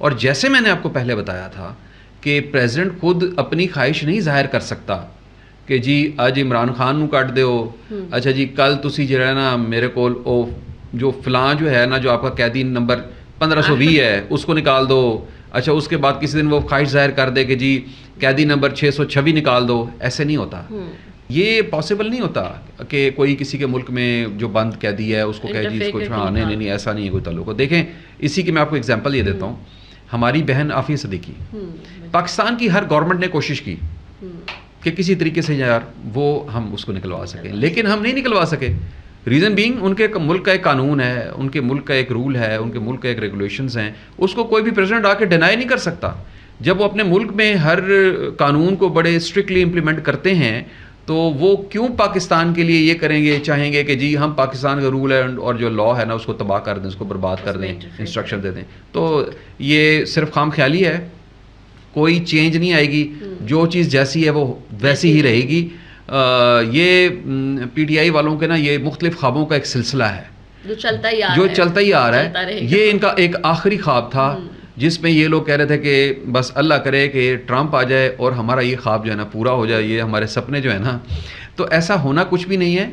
और जैसे मैंने आपको पहले बताया था कि प्रेसिडेंट खुद अपनी ख्वाहिश नहीं जाहिर कर सकता कि जी ਅੱਜ ਇਮਰਾਨ ਖਾਨ ਨੂੰ ਕੱਢ ਦਿਓ ਅੱਛਾ ਜੀ ਕੱਲ ਤੁਸੀਂ ਜਿਹੜਾ ਨਾ ਮੇਰੇ ਕੋਲ ਉਹ जो फलां जो है ना जो आपका कैदी सौ 1520 है उसको निकाल दो। अच्छा उसके बाद किसी दिन वो ख्वाहिश ज़ाहिर कर दे कि जी कैदी नंबर 626 निकाल दो। ऐसे नहीं होता। हम्म, ये पॉसिबल नहीं होता कि कोई किसी के मुल्क में जो बंद कैदी है उसको कहे जी इसको हाँ नहीं। नहीं ऐसा नहीं है कोई ताल्लुक। देखें इसी की मैं आपको एग्ज़ाम्पल ये देता हूँ। हमारी बहन आफिया सदीकी हम्म, पाकिस्तान की हर गवर्नमेंट ने कोशिश की हम्म, कि किसी तरीके से यार वो हम उसको निकलवा सकें। लेकिन हम नहीं निकलवा सके। रीज़न बीइंग उनके मुल्क का एक कानून है उनके मुल्क का एक रूल है उनके मुल्क का एक रेगुलेशंस हैं उसको कोई भी प्रेसिडेंट आके डिनाई नहीं कर सकता। जब वो अपने मुल्क में हर कानून को बड़े स्ट्रिक्टली इम्प्लीमेंट करते हैं तो वो क्यों पाकिस्तान के लिए ये करेंगे चाहेंगे कि जी हम पाकिस्तान का रूल है और जो लॉ है ना उसको तबाह कर दें उसको बर्बाद कर दें इंस्ट्रक्शन दे दें। तो ये सिर्फ़ खाम ख्याली है कोई चेंज नहीं आएगी। जो चीज़ जैसी है वो वैसी ही रहेगी। ये पीटीआई वालों के ना ये मुख्तलिफ़ ख्वाबों का एक सिलसिला है। जो चलता ही आ जो चलता ही आ रहा है ये इनका एक आखिरी ख्वाब था जिसमें ये लोग कह रहे थे कि बस अल्लाह करे कि ट्रंप आ जाए और हमारा ये ख्वाब जो है ना पूरा हो जाए ये हमारे सपने जो है ना। तो ऐसा होना कुछ भी नहीं है।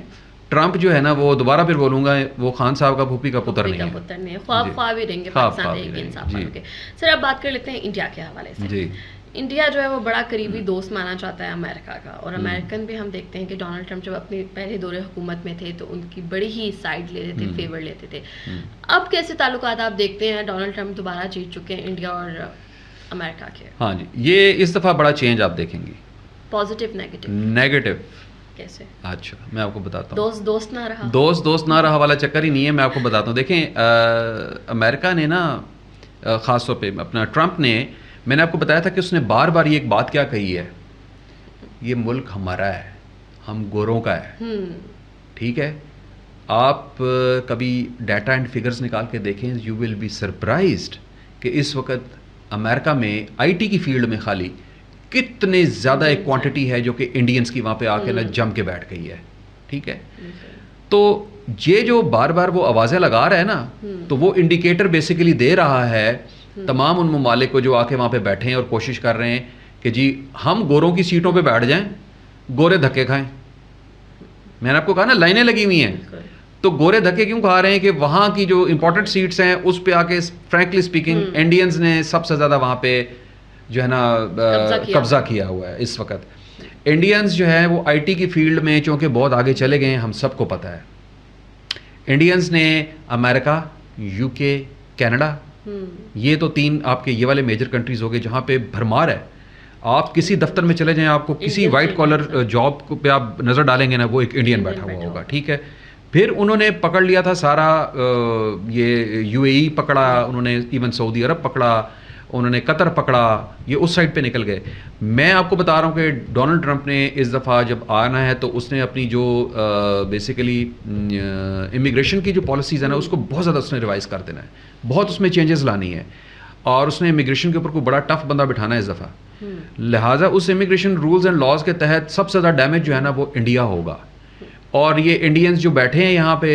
ट्रंप जो है ना वो दोबारा फिर बोलूँगा वो खान साहब का भूपी का पुत्र नहीं है। नहीं है। ख्वाब ख्वाब ही रहेंगे सर अब बात कर लेते हैं इंडिया के हवाले से। जी। इंडिया जो है वो बड़ा करीबी दोस्त माना जाता है अमेरिका का। और हम्म। अमेरिकन भी हम देखते हैं कि डोनाल्ड ट्रंप जब अपने पहले दौरे हुकूमत में थे तो उनकी बड़ी ही साइड लेते थे हम्म। फेवर लेते थे। हम्म। अब कैसे ताल्लुकात आप देखते हैं? डोनाल्ड ट्रंप दोबारा जीत चुके हैं इंडिया और अमेरिका के। हाँ जी ये इस दफ़ा बड़ा चेंज आप देखेंगे। पॉजिटिव नेगेटिव नेगेटिव कैसे? अच्छा मैं आपको बताता हूँ। दोस्त दोस्त ना रहा। दोस्त दोस्त ना रहा वाला चक्कर ही नहीं है मैं आपको बताता हूँ। देखें अमेरिका ने ना ख़ास तौर पे अपना ट्रंप ने मैंने आपको बताया था कि उसने बार बार ये एक बात क्या कही है? ये मुल्क हमारा है हम गोरों का है। हम्म। ठीक है? आप कभी डाटा एंड फिगर्स निकाल के देखें यू विल बी सरप्राइज्ड कि इस वक्त अमेरिका में आईटी की फ़ील्ड में खाली कितने ज़्यादा एक क्वांटिटी है जो कि इंडियंस की वहाँ पे आके ना जम के बैठ गई है। ठीक है? तो ये जो बार बार वो आवाज़ें लगा रहा है ना हम्म। तो वो इंडिकेटर बेसिकली दे रहा है तमाम उन ममालिक को जो आके वहाँ पे बैठे हैं और कोशिश कर रहे हैं कि जी हम गोरों की सीटों पे बैठ जाएँ गोरे धक्के खाएँ। मैंने आपको कहा ना लाइनें लगी हुई हैं। तो गोरे धक्के क्यों खा रहे हैं कि वहाँ की जो इंपॉर्टेंट सीट्स हैं उस पे आके फ्रैंकली स्पीकिंग हम्म। इंडियंस ने सबसे ज़्यादा वहाँ पे जो है ना कब्जा किया। किया हुआ है इस वक्त। इंडियंस जो है वो आईटी की फ़ील्ड में चूँकि बहुत आगे चले गए हैं हम सबको पता है। इंडियंस ने अमेरिका यूके कनाडा हम्म ये तो तीन आपके ये वाले मेजर कंट्रीज़ हो गए जहाँ पे भरमार है। आप किसी दफ्तर में चले जाएँ आपको किसी वाइट कॉलर जॉब पे आप नज़र डालेंगे ना वो एक इंडियन बैठा हुआ होगा। ठीक है? फिर उन्होंने पकड़ लिया था सारा ये यूएई पकड़ा उन्होंने इवन सऊदी अरब पकड़ा उन्होंने कतर पकड़ा ये उस साइड पे निकल गए। मैं आपको बता रहा हूँ कि डोनाल्ड ट्रंप ने इस दफ़ा जब आना है तो उसने अपनी जो बेसिकली इमिग्रेशन की जो पॉलिसीज़ है ना उसको बहुत ज़्यादा उसने रिवाइज कर देना है। बहुत उसमें चेंजेस लानी है। और उसने इमिग्रेशन के ऊपर कोई बड़ा टफ बंदा बिठाना है इस दफ़ा हम्म। लिहाजा उस इमिग्रेशन रूल्स एंड लॉज के तहत सबसे ज़्यादा डैमेज जो है ना वो इंडिया होगा। और ये इंडियंस जो बैठे हैं यहाँ पे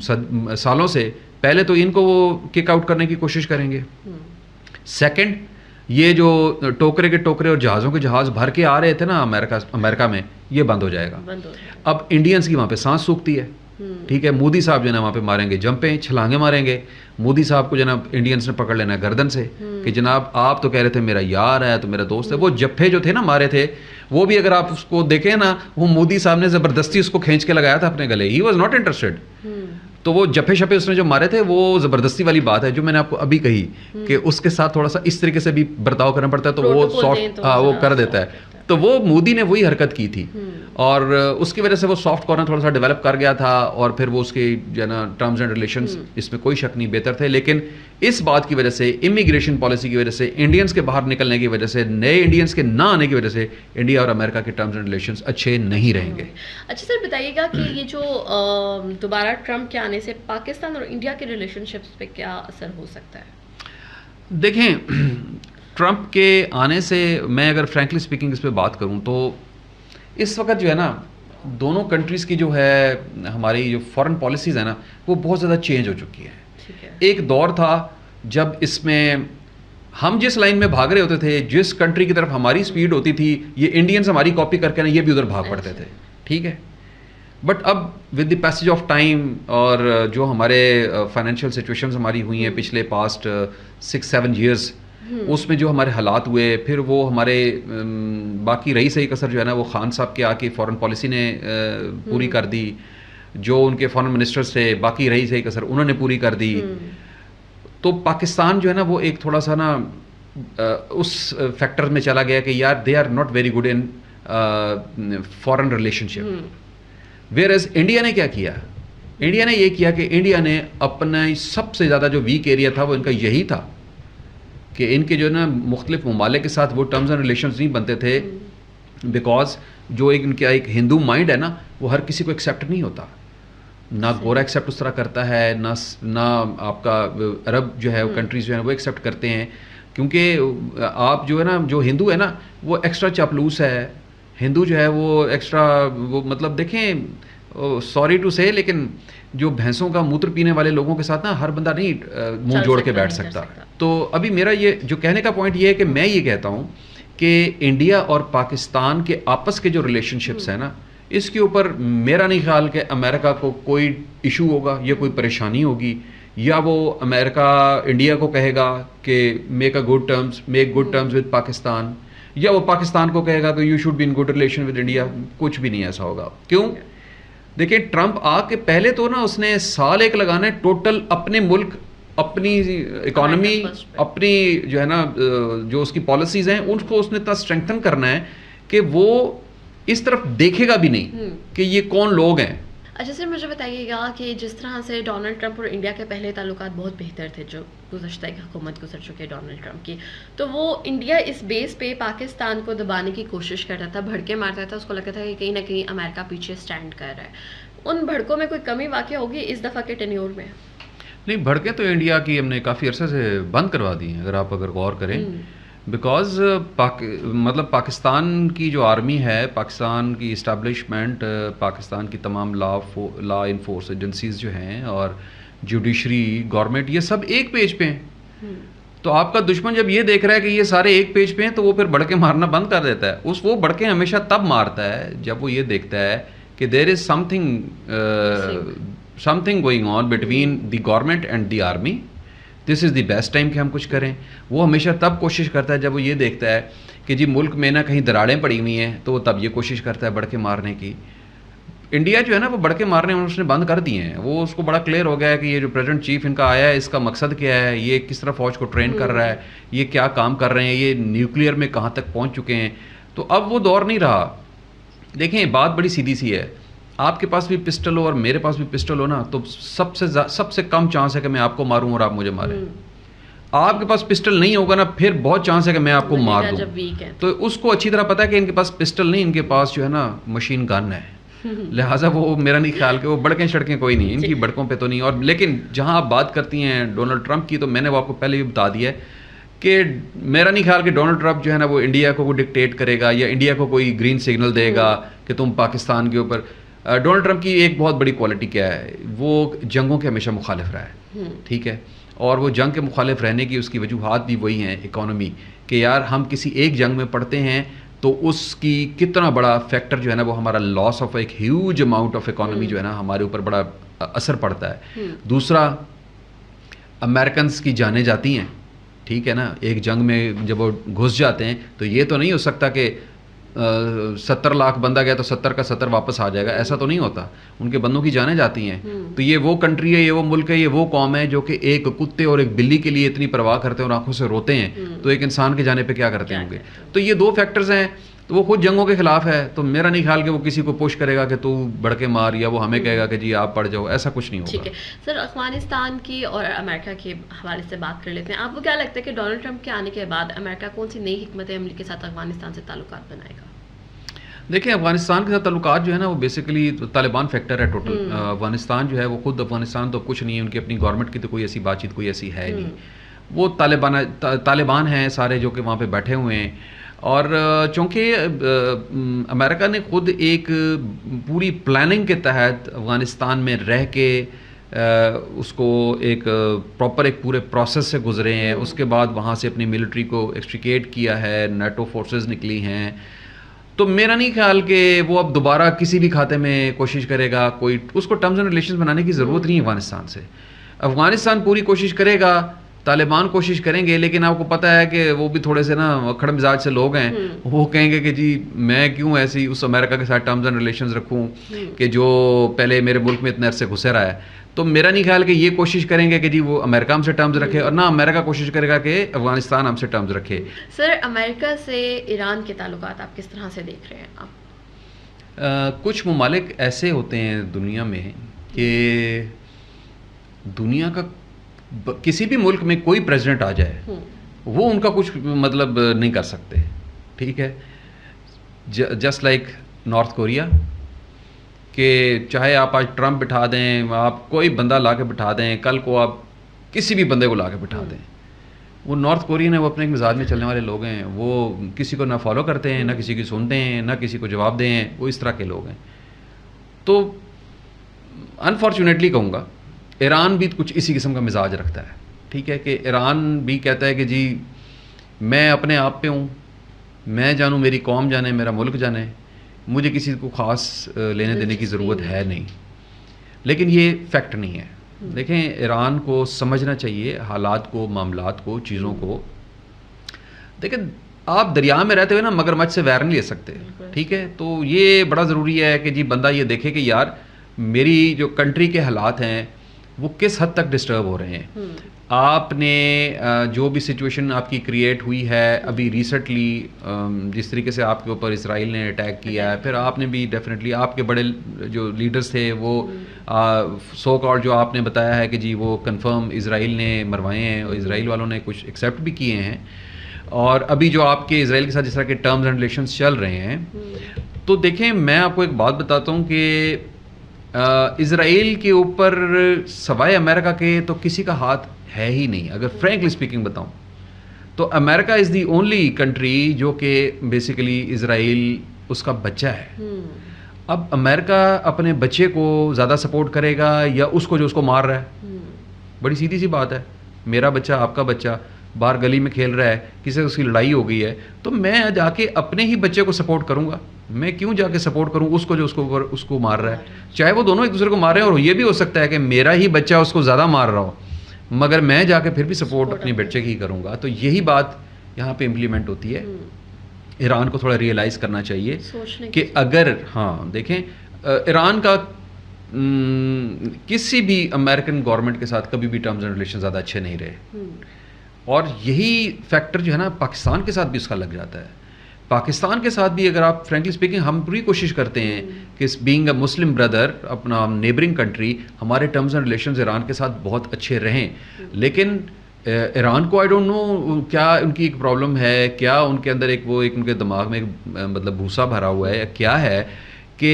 सद, सालों से पहले तो इनको वो किक आउट करने की कोशिश करेंगे। हम्म। सेकंड ये जो टोकरे के टोकरे और जहाज़ों के जहाज़ भर के आ रहे थे ना अमेरिका अमेरिका में ये बंद हो जाएगा। बंद हो गया अब इंडियंस की वहाँ पे सांस सूखती है। हम्म। ठीक है मोदी साहब जो है ना वहाँ पे मारेंगे जंपें छलांगे मारेंगे। मोदी साहब को जनाब इंडियंस ने पकड़ लेना है गर्दन से कि जनाब आप तो कह रहे थे मेरा यार है तो मेरा दोस्त है वो जफ्फे जो थे ना मारे थे वो भी अगर आप उसको देखें ना वो मोदी साहब ने ज़बरदस्ती उसको खींच के लगाया था अपने गले he was not interested hmm. तो वो जफे शफे उसने जो मारे थे वो ज़बरदस्ती वाली बात है जो मैंने आपको अभी कही कि उसके साथ थोड़ा सा इस तरीके से भी बर्ताव करना पड़ता है तो वो सॉफ्ट तो हाँ वो कर देता है। तो वो मोदी ने वही हरकत की थी। हम्म। और उसकी वजह से वो सॉफ्ट कॉर्नर थोड़ा सा डेवलप कर गया था और फिर वो उसके जो है ना टर्म्स एंड रिलेशन इसमें कोई शक नहीं बेहतर थे। लेकिन इस बात की वजह से इमिग्रेशन पॉलिसी की वजह से इंडियंस के बाहर निकलने की वजह से नए इंडियंस के ना आने की वजह से इंडिया और अमेरिका के टर्म्स एंड रिलेशन अच्छे नहीं रहेंगे। अच्छा सर बताइएगा कि ये जो दोबारा ट्रंप के आने से पाकिस्तान और इंडिया के रिलेशनशिप्स पे क्या असर हो सकता है? देखें ट्रंप के आने से मैं अगर फ्रैंकली स्पीकिंग इस पर बात करूँ तो इस वक्त जो है ना दोनों कंट्रीज़ की जो है हमारी जो फॉरेन पॉलिसीज़ है ना वो बहुत ज़्यादा चेंज हो चुकी है। ठीक है। एक दौर था जब इसमें हम जिस लाइन में भाग रहे होते थे जिस कंट्री की तरफ़ हमारी स्पीड होती थी ये इंडियंस हमारी कॉपी करके ना ये भी उधर भाग पड़ते थे। ठीक है? बट अब with the passage of time और जो हमारे फाइनेंशियल सिचुएशंस हमारी हुई हैं पिछले पास्ट सिक्स सेवन ईयर्स उसमें जो हमारे हालात हुए फिर वो हमारे बाकी रही सही कसर जो है ना वो खान साहब के आके फॉरेन पॉलिसी ने पूरी कर दी। जो उनके फॉरेन मिनिस्टर्स थे बाकी रही सही कसर उन्होंने पूरी कर दी। हम्म, तो पाकिस्तान जो है ना वो एक थोड़ा सा ना उस फैक्टर में चला गया कि यार they are not very good in foreign relationship hmm. Whereas India ने क्या किया? इंडिया ने ये किया कि इंडिया ने अपना सबसे ज़्यादा जो वीक एरिया था वो इनका यही था। कि इनके जो है ना मुख्तलिफ़ ममालिक के साथ वो टर्म्स एंड रिलेशन नहीं बनते थे बिकॉज़ जो एक इनका एक हिंदू माइंड है ना वो हर किसी को एक्सेप्ट नहीं होता। ना गोरा एक्सेप्ट उस तरह करता है ना ना आपका अरब जो है कंट्रीज़ जो है वो एक्सेप्ट करते हैं। क्योंकि आप जो है ना जो हिंदू है ना वो एक्स्ट्रा चापलूस है। हिंदू जो है वो एक्स्ट्रा वो मतलब देखें सॉरी टू से लेकिन जो भैंसों का मूत्र पीने वाले लोगों के साथ ना हर बंदा नहीं मुँह जोड़ के बैठ सकता। तो अभी मेरा ये जो कहने का पॉइंट ये है कि मैं ये कहता हूँ कि इंडिया और पाकिस्तान के आपस के जो रिलेशनशिप्स हैं ना इसके ऊपर मेरा नहीं ख्याल कि अमेरिका को कोई इशू होगा या कोई परेशानी होगी या वो अमेरिका इंडिया को कहेगा कि make a good terms make good terms with Pakistan या वो पाकिस्तान को कहेगा कि you should be in good relation with India कुछ भी नहीं ऐसा होगा। क्यों? देखिए ट्रंप आके पहले तो ना उसने साल एक लगाना है टोटल अपने मुल्क अपनी इकोनॉमी अपनी जो है ना जो उसकी पॉलिसीज़ हैं उनको उसने इतना स्ट्रेंथन करना है कि वो इस तरफ़ देखेगा भी नहीं हम्म। कि ये कौन लोग हैं अच्छा सर मुझे बताइएगा कि जिस तरह से डोनाल्ड ट्रंप और इंडिया के पहले ताल्लुक बहुत बेहतर थे जो गुजशत एक हुकूमत गुजर चुके डोनाल्ड ट्रंप की तो वो इंडिया इस बेस पे पाकिस्तान को दबाने की कोशिश करता था भड़के मारता था उसको लगता था कि कहीं ना कहीं अमेरिका पीछे स्टैंड कर रहा है। उन भड़कों में कोई कमी वाक़ होगी इस दफ़ा के टेन्योर में? नहीं भड़के तो इंडिया की हमने काफ़ी अरसे से बंद करवा दी हैं अगर आप अगर गौर करें। हम्म। बिकॉज़ पाक मतलब पाकिस्तान की जो आर्मी है पाकिस्तान की इस्टबलिशमेंट पाकिस्तान की तमाम लॉ लॉ इन्फोर्स एजेंसीज जो हैं और जुडिशरी गवर्नमेंट ये सब एक पेज पे हैं। हम्म। तो आपका दुश्मन जब ये देख रहा है कि ये सारे एक पेज पे हैं तो वो फिर बढ़के मारना बंद कर देता है। उस वो बढ़के हमेशा तब मारता है जब वो ये देखता है कि there is something something going on between the government and the army this is the best time कि हम कुछ करें। वो हमेशा तब कोशिश करता है जब वो ये देखता है कि जी मुल्क में ना कहीं दराड़ें पड़ी हुई हैं तो वो तब ये कोशिश करता है बढ़ के मारने की। इंडिया जो है ना वो बढ़ के मारने उसने बंद कर दिए हैं। वो उसको बड़ा क्लियर हो गया है कि ये जो प्रेजेंट चीफ इनका आया है इसका मकसद क्या है? ये किस तरह फौज को ट्रेन कर रहा है? हम्म। ये क्या काम कर रहे हैं? ये न्यूक्लियर में कहाँ तक पहुँच चुके हैं? तो अब वो दौर नहीं रहा। देखें बात बड़ी सीधी सी है। आपके पास भी पिस्टल हो और मेरे पास भी पिस्टल हो ना तो सबसे सबसे कम चांस है कि मैं आपको मारूं और आप मुझे मारें। हम्म। आपके पास पिस्टल नहीं होगा ना फिर बहुत चांस है कि मैं आपको मार दूँ। तो उसको अच्छी तरह पता है कि इनके पास पिस्टल नहीं इनके पास जो है ना मशीन गन है। [LAUGHS] लिहाजा वो मेरा नहीं ख्याल कि वो बड़कें सड़कें कोई नहीं इनकी बड़कों पे तो नहीं। और लेकिन जहाँ आप बात करती हैं डोनाल्ड ट्रंप की तो मैंने वो आपको पहले भी बता दिया है कि मेरा नहीं ख्याल कि डोनाल्ड ट्रंप जो है ना वो इंडिया को वो डिक्टेट करेगा या इंडिया को कोई ग्रीन सिग्नल देगा हम्म। कि तुम पाकिस्तान के ऊपर। डोनाल्ड ट्रंप की एक बहुत बड़ी क्वालिटी क्या है? वो जंगों के हमेशा मुखालिफ रहा है। हम्म। ठीक है? और वो जंग के मुखालिफ रहने की उसकी वजूहत भी वही हैं इकॉनमी कि यार हम किसी एक जंग में पढ़ते हैं तो उसकी कितना बड़ा फैक्टर जो है ना वो हमारा लॉस ऑफ़ एक ह्यूज अमाउंट ऑफ़ इकोनॉमी जो है ना हमारे ऊपर बड़ा असर पड़ता है। हम्म। दूसरा अमेरिकन की जाने जाती हैं। ठीक है ना? एक जंग में जब वो घुस जाते हैं तो ये तो नहीं हो सकता कि सत्तर लाख बंदा गया तो सत्तर का सत्तर वापस आ जाएगा ऐसा तो नहीं होता। उनके बंदों की जाने जाती हैं। हम्म। तो ये वो कंट्री है ये वो मुल्क है ये वो कौम है जो कि एक कुत्ते और एक बिल्ली के लिए इतनी परवाह करते हैं और आँखों से रोते हैं। हम्म। तो एक इंसान के जाने पर क्या करते होंगे? तो ये दो फैक्टर्स हैं। तो वो खुद जंगों के खिलाफ है तो मेरा नहीं ख्याल कि वो किसी को पुश करेगा कि तू बढ़ के मार या वो हमें। कहेगा कि जी आप पढ़ जाओ ऐसा कुछ नहीं होगा ठीक है सर अफ़गानिस्तान की और अमेरिका के हवाले से बात कर लेते हैं आपको क्या लगता है कि डोनाल्ड ट्रंप के आने के बाद अमेरिका कौन सी नई हमत अमली के साथ अफ़गानिस्तान से ताल्लुक बनाएगा देखिए अफ़गानिस्तान के साथ तल्लुक जो है ना वो बेसिकली तालिबान फैक्टर है टोटल हम्म। अफ़गानिस्तान जो है वो खुद अफ़गानिस्तान तो कुछ नहीं है उनकी अपनी गवर्नमेंट की तो कोई ऐसी बातचीत कोई ऐसी है नहीं हम्म। वो तालिबान तालिबान हैं सारे जो कि वहाँ पे बैठे हुए हैं और चूँकि अमेरिका ने खुद एक पूरी प्लानिंग के तहत अफ़गानिस्तान में रह के उसको एक प्रॉपर एक पूरे प्रोसेस से गुजरे हैं। उसके बाद वहाँ से अपनी मिलिट्री को एक्सट्रिकेट किया है, नेटो फोर्सेस निकली हैं तो मेरा नहीं ख्याल कि वो अब दोबारा किसी भी खाते में कोशिश करेगा, कोई, उसको टर्म्स एंड रिलेशन बनाने की ज़रूरत नहीं है अफ़गानिस्तान से अफ़गानिस्तान पूरी कोशिश करेगा तालिबान कोशिश करेंगे लेकिन आपको पता है कि वो भी थोड़े से ना अखड़ मिजाज से लोग हैं। हम्म। वो कहेंगे कि जी मैं क्यों ऐसी उस अमेरिका के साथ टर्म्स एंड रिलेशन रखूँ हम्म। कि जो पहले मेरे मुल्क में इतने अरसे घुसे रहा है। तो मेरा नहीं ख्याल कि ये कोशिश करेंगे कि जी वो अमेरिका हमसे टर्म्स रखे और ना अमेरिका कोशिश करेगा कि अफ़गानिस्तान हमसे टर्म्स रखे। सर अमेरिका से ईरान के ताल्लुक आप किस तरह से देख रहे हैं आप? आ, कुछ ममालिक ऐसे होते हैं दुनिया में कि दुनिया का किसी भी मुल्क में कोई प्रेसिडेंट आ जाए हम्म। वो उनका कुछ मतलब नहीं कर सकते। ठीक है? जस्ट लाइक नॉर्थ कोरिया कि चाहे आप आज ट्रंप बिठा दें आप कोई बंदा ला के बिठा दें कल को आप किसी भी बंदे को ला के बिठा दें। वो नॉर्थ कोरियन है वो अपने एक मिजाज में चलने वाले लोग हैं। वो किसी को ना फॉलो करते हैं ना किसी की सुनते हैं ना किसी को जवाब दें वो इस तरह के लोग हैं। तो अनफॉर्चुनेटली कहूँगा ईरान भी कुछ इसी किस्म का मिजाज रखता है। ठीक है कि ईरान भी कहता है कि जी मैं अपने आप पे हूँ मैं जानूँ मेरी कौम जाने मेरा मुल्क जाने मुझे किसी को ख़ास लेने देने की ज़रूरत है नहीं। लेकिन ये फैक्ट नहीं है। देखें ईरान को समझना चाहिए हालात को मामला को चीज़ों को। देखें आप दरिया में रहते हुए ना मगरमच्छ से वैर नहीं ले सकते। ठीक है तो ये बड़ा ज़रूरी है कि जी बंदा ये देखे कि यार मेरी जो कंट्री के हालात हैं वो किस हद तक डिस्टर्ब हो रहे हैं। आपने जो भी सिचुएशन आपकी क्रिएट हुई है अभी रिसेंटली जिस तरीके से आपके ऊपर इसराइल ने अटैक किया है फिर आपने भी डेफिनेटली आपके बड़े जो लीडर्स थे वो सो हम्म। कॉल जो आपने बताया है कि जी वो कंफर्म इसराइल ने मरवाए हैं और इसराइल वालों ने कुछ एक्सेप्ट भी किए हैं और अभी जो आपके इसराइल के साथ जिस तरह के टर्म्स एंड रिलेशन चल रहे हैं हम्म। तो देखें मैं आपको एक बात बताता हूँ कि इसराइल के ऊपर सवाए अमेरिका के तो किसी का हाथ है ही नहीं। अगर फ्रेंकली स्पीकिंग बताऊँ तो America is the only country जो कि बेसिकली इसराइल उसका बच्चा है। hmm. अब अमेरिका अपने बच्चे को ज़्यादा सपोर्ट करेगा या उसको जो उसको मार रहा है? hmm. बड़ी सीधी सी बात है। मेरा बच्चा आपका बच्चा बाहर गली में खेल रहा है किसी से उसकी लड़ाई हो गई है तो मैं जाके अपने ही बच्चे को सपोर्ट करूँगा। मैं क्यों जाके सपोर्ट करूँ? उसको जो उसको उसको मार रहा है। चाहे वो दोनों एक दूसरे को मार रहे हैं और ये भी हो सकता है कि मेरा ही बच्चा उसको ज़्यादा मार रहा हो मगर मैं जाके फिर भी सपोर्ट अपने बच्चे की करूँगा। तो यही बात यहाँ पे इम्प्लीमेंट होती है। हम्म। ईरान को थोड़ा रियलाइज़ करना चाहिए कि अगर हाँ। देखें ईरान का किसी भी अमेरिकन गवर्नमेंट के साथ कभी भी टर्म्स एंड रिलेशन ज़्यादा अच्छे नहीं रहे। हम्म। और यही फैक्टर जो है ना पाकिस्तान के साथ भी उसका लग जाता है। पाकिस्तान के साथ भी अगर आप फ्रेंकली स्पीकिंग हम पूरी कोशिश करते हैं कि बीइंग अ मुस्लिम ब्रदर अपना नेबरिंग कंट्री हमारे टर्म्स एंड रिलेशन ईरान के साथ बहुत अच्छे रहें। लेकिन ईरान को आई डोंट नो क्या उनकी एक प्रॉब्लम है? क्या उनके अंदर एक वो एक उनके दिमाग में एक मतलब भूसा भरा हुआ है क्या है कि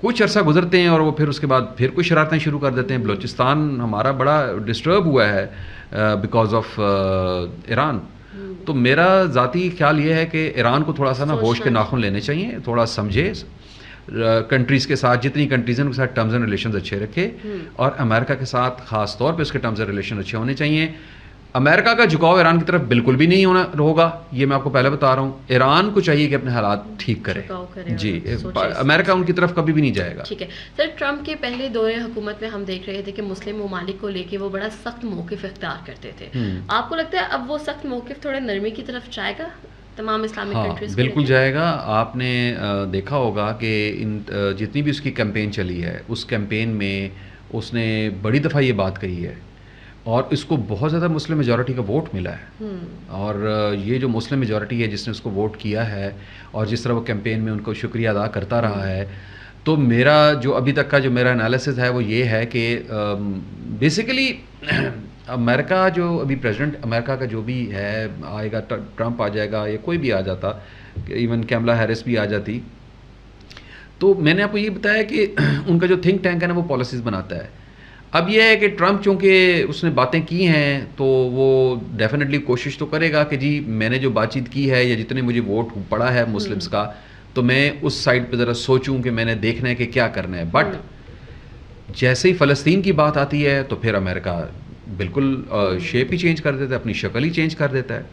कुछ अर्सा गुजरते हैं और वो फिर उसके बाद फिर कुछ शरारतें शुरू कर देते हैं। बलोचिस्तान हमारा बड़ा डिस्टर्ब हुआ है बिकॉज़ ऑफ़ ईरान। तो मेरा ज़ाती ख्याल ये है कि ईरान को थोड़ा सा ना होश के नाखुन लेने चाहिए थोड़ा समझे कंट्रीज़ के साथ जितनी कंट्रीज़ हैं उनके साथ टर्म्स एंड रिलेशन अच्छे रखे हम्म। और अमेरिका के साथ ख़ास तौर पे उसके टर्म्स एंड रिलेशन अच्छे होने चाहिए अमेरिका का झुकाव ईरान की तरफ़ बिल्कुल भी नहीं होना होगा ये मैं आपको पहले बता रहा हूँ। ईरान को चाहिए कि अपने हालात ठीक करे। जी अमेरिका उनकी तरफ़ कभी भी नहीं जाएगा। ठीक है। सर ट्रंप के पहले दौरे हुकूमत में हम देख रहे थे कि मुस्लिम ममालिक को लेके वो बड़ा सख्त मौकफ इख्तियार करते थे। हम्म। आपको लगता है अब वो सख्त मौकफ थोड़े नरमी की तरफ़ जाएगा? तमाम इस्लामिक हाँ, बिल्कुल जाएगा। आपने देखा होगा कि इन जितनी भी उसकी कैंपेन चली है उस कैंपेन में उसने बड़ी दफ़ा ये बात कही है और इसको बहुत ज़्यादा मुस्लिम मेजॉरिटी का वोट मिला है हम्म। और ये जो मुस्लिम मेजॉरिटी है जिसने उसको वोट किया है और जिस तरह वो कैंपेन में उनको शुक्रिया अदा करता रहा। है तो मेरा जो अभी तक का जो मेरा एनालिसिस है वो ये है कि बेसिकली [CLEARS THROAT] अमेरिका जो अभी प्रेसिडेंट अमेरिका का जो भी है आएगा ट्रंप आ जाएगा या कोई भी आ जाता इवन कैमला हैरिस भी आ जाती तो मैंने आपको ये बताया कि [CLEARS THROAT] उनका जो थिंक टैंक है ना वो पॉलिसीज़ बनाता है अब यह है कि ट्रंप चूँकि उसने बातें की हैं तो वो डेफिनेटली कोशिश तो करेगा कि जी मैंने जो बातचीत की है या जितने मुझे वोट पड़ा है मुस्लिम्स हम्म। का तो मैं उस साइड पे ज़रा सोचूं कि मैंने देखना है कि क्या करना है बट हम्म। जैसे ही फ़लस्तीन की बात आती है तो फिर अमेरिका बिल्कुल शेप ही चेंज कर देता है अपनी शक्ल ही चेंज कर देता है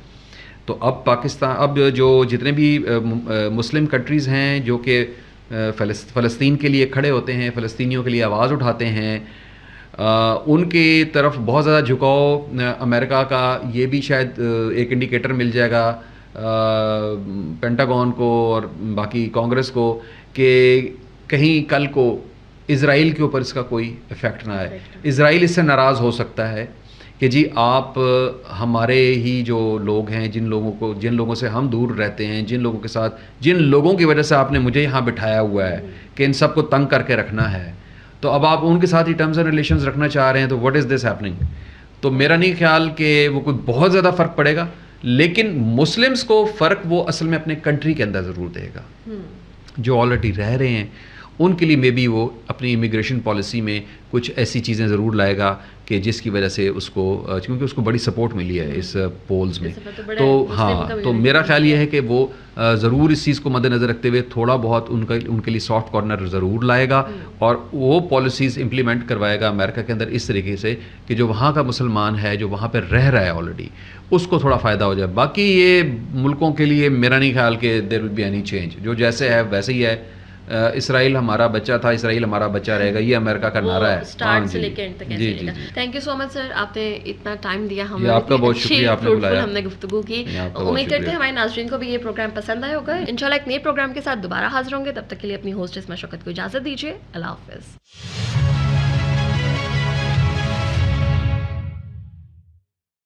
तो अब पाकिस्तान अब जो जितने भी मुस्लिम कंट्रीज़ हैं जो कि फ़लस्तीन के लिए खड़े होते हैं फ़लस्तीनियों के लिए आवाज़ उठाते हैं उनकी तरफ़ बहुत ज़्यादा झुकाव अमेरिका का ये भी शायद एक इंडिकेटर मिल जाएगा पेंटागन को और बाकी कांग्रेस को कि कहीं कल को इसराइल के ऊपर इसका कोई इफ़ेक्ट ना आए इसराइल इससे नाराज़ हो सकता है कि जी आप हमारे ही जो लोग हैं जिन लोगों को जिन लोगों से हम दूर रहते हैं जिन लोगों के साथ जिन लोगों की वजह से आपने मुझे यहाँ बिठाया हुआ है। कि इन सबको तंग करके रखना है तो अब आप उनके साथ ही टर्म्स एंड रिलेशन रखना चाह रहे हैं तो वट इज़ दिस हैपनिंग तो मेरा नहीं ख्याल कि वो कोई बहुत ज़्यादा फ़र्क पड़ेगा लेकिन मुस्लिम्स को फ़र्क वो असल में अपने कंट्री के अंदर ज़रूर देगा हम्म। जो ऑलरेडी रह रहे हैं उनके लिए मे बी वो अपनी इमिग्रेशन पॉलिसी में कुछ ऐसी चीज़ें ज़रूर लाएगा कि जिसकी वजह से उसको क्योंकि उसको बड़ी सपोर्ट मिली है इस पोल्स में। तो, तो हाँ तो मेरा ख्याल ये है। कि वो ज़रूर इस चीज़ को मद्देनज़र रखते हुए थोड़ा बहुत उनका उनके लिए सॉफ्ट कॉर्नर ज़रूर लाएगा हम्म। और वो पॉलिसीज़ इम्प्लीमेंट करवाएगा अमेरिका के अंदर इस तरीके से कि जो वहाँ का मुसलमान है जो वहाँ पर रह रहा है ऑलरेडी उसको थोड़ा फ़ायदा हो जाए। बाकी ये मुल्कों के लिए मेरा नहीं ख्याल कि there will be any change जो जैसे है वैसे ही है। इसराइल हमारा बच्चा था इसराइल हमारा बच्चा रहेगा ये अमेरिका का नारा है। स्टार्ट से लेकर एंड तक जी जी thank you so much sir आपने इतना टाइम दिया हम आपका बहुत शुक्रिया आपने बुलाया। हमने गुफ्तु की। उम्मीद करते हैं हमारे नाजरीन को भी ये प्रोग्राम पसंद आया होगा। इंशाल्लाह एक नए प्रोग्राम के साथ दोबारा हाजिर होंगे। तब तक के लिए अपनी होस्टेस मशक्कत को इजाज़त दीजिए। अल्लाह हाफिज़।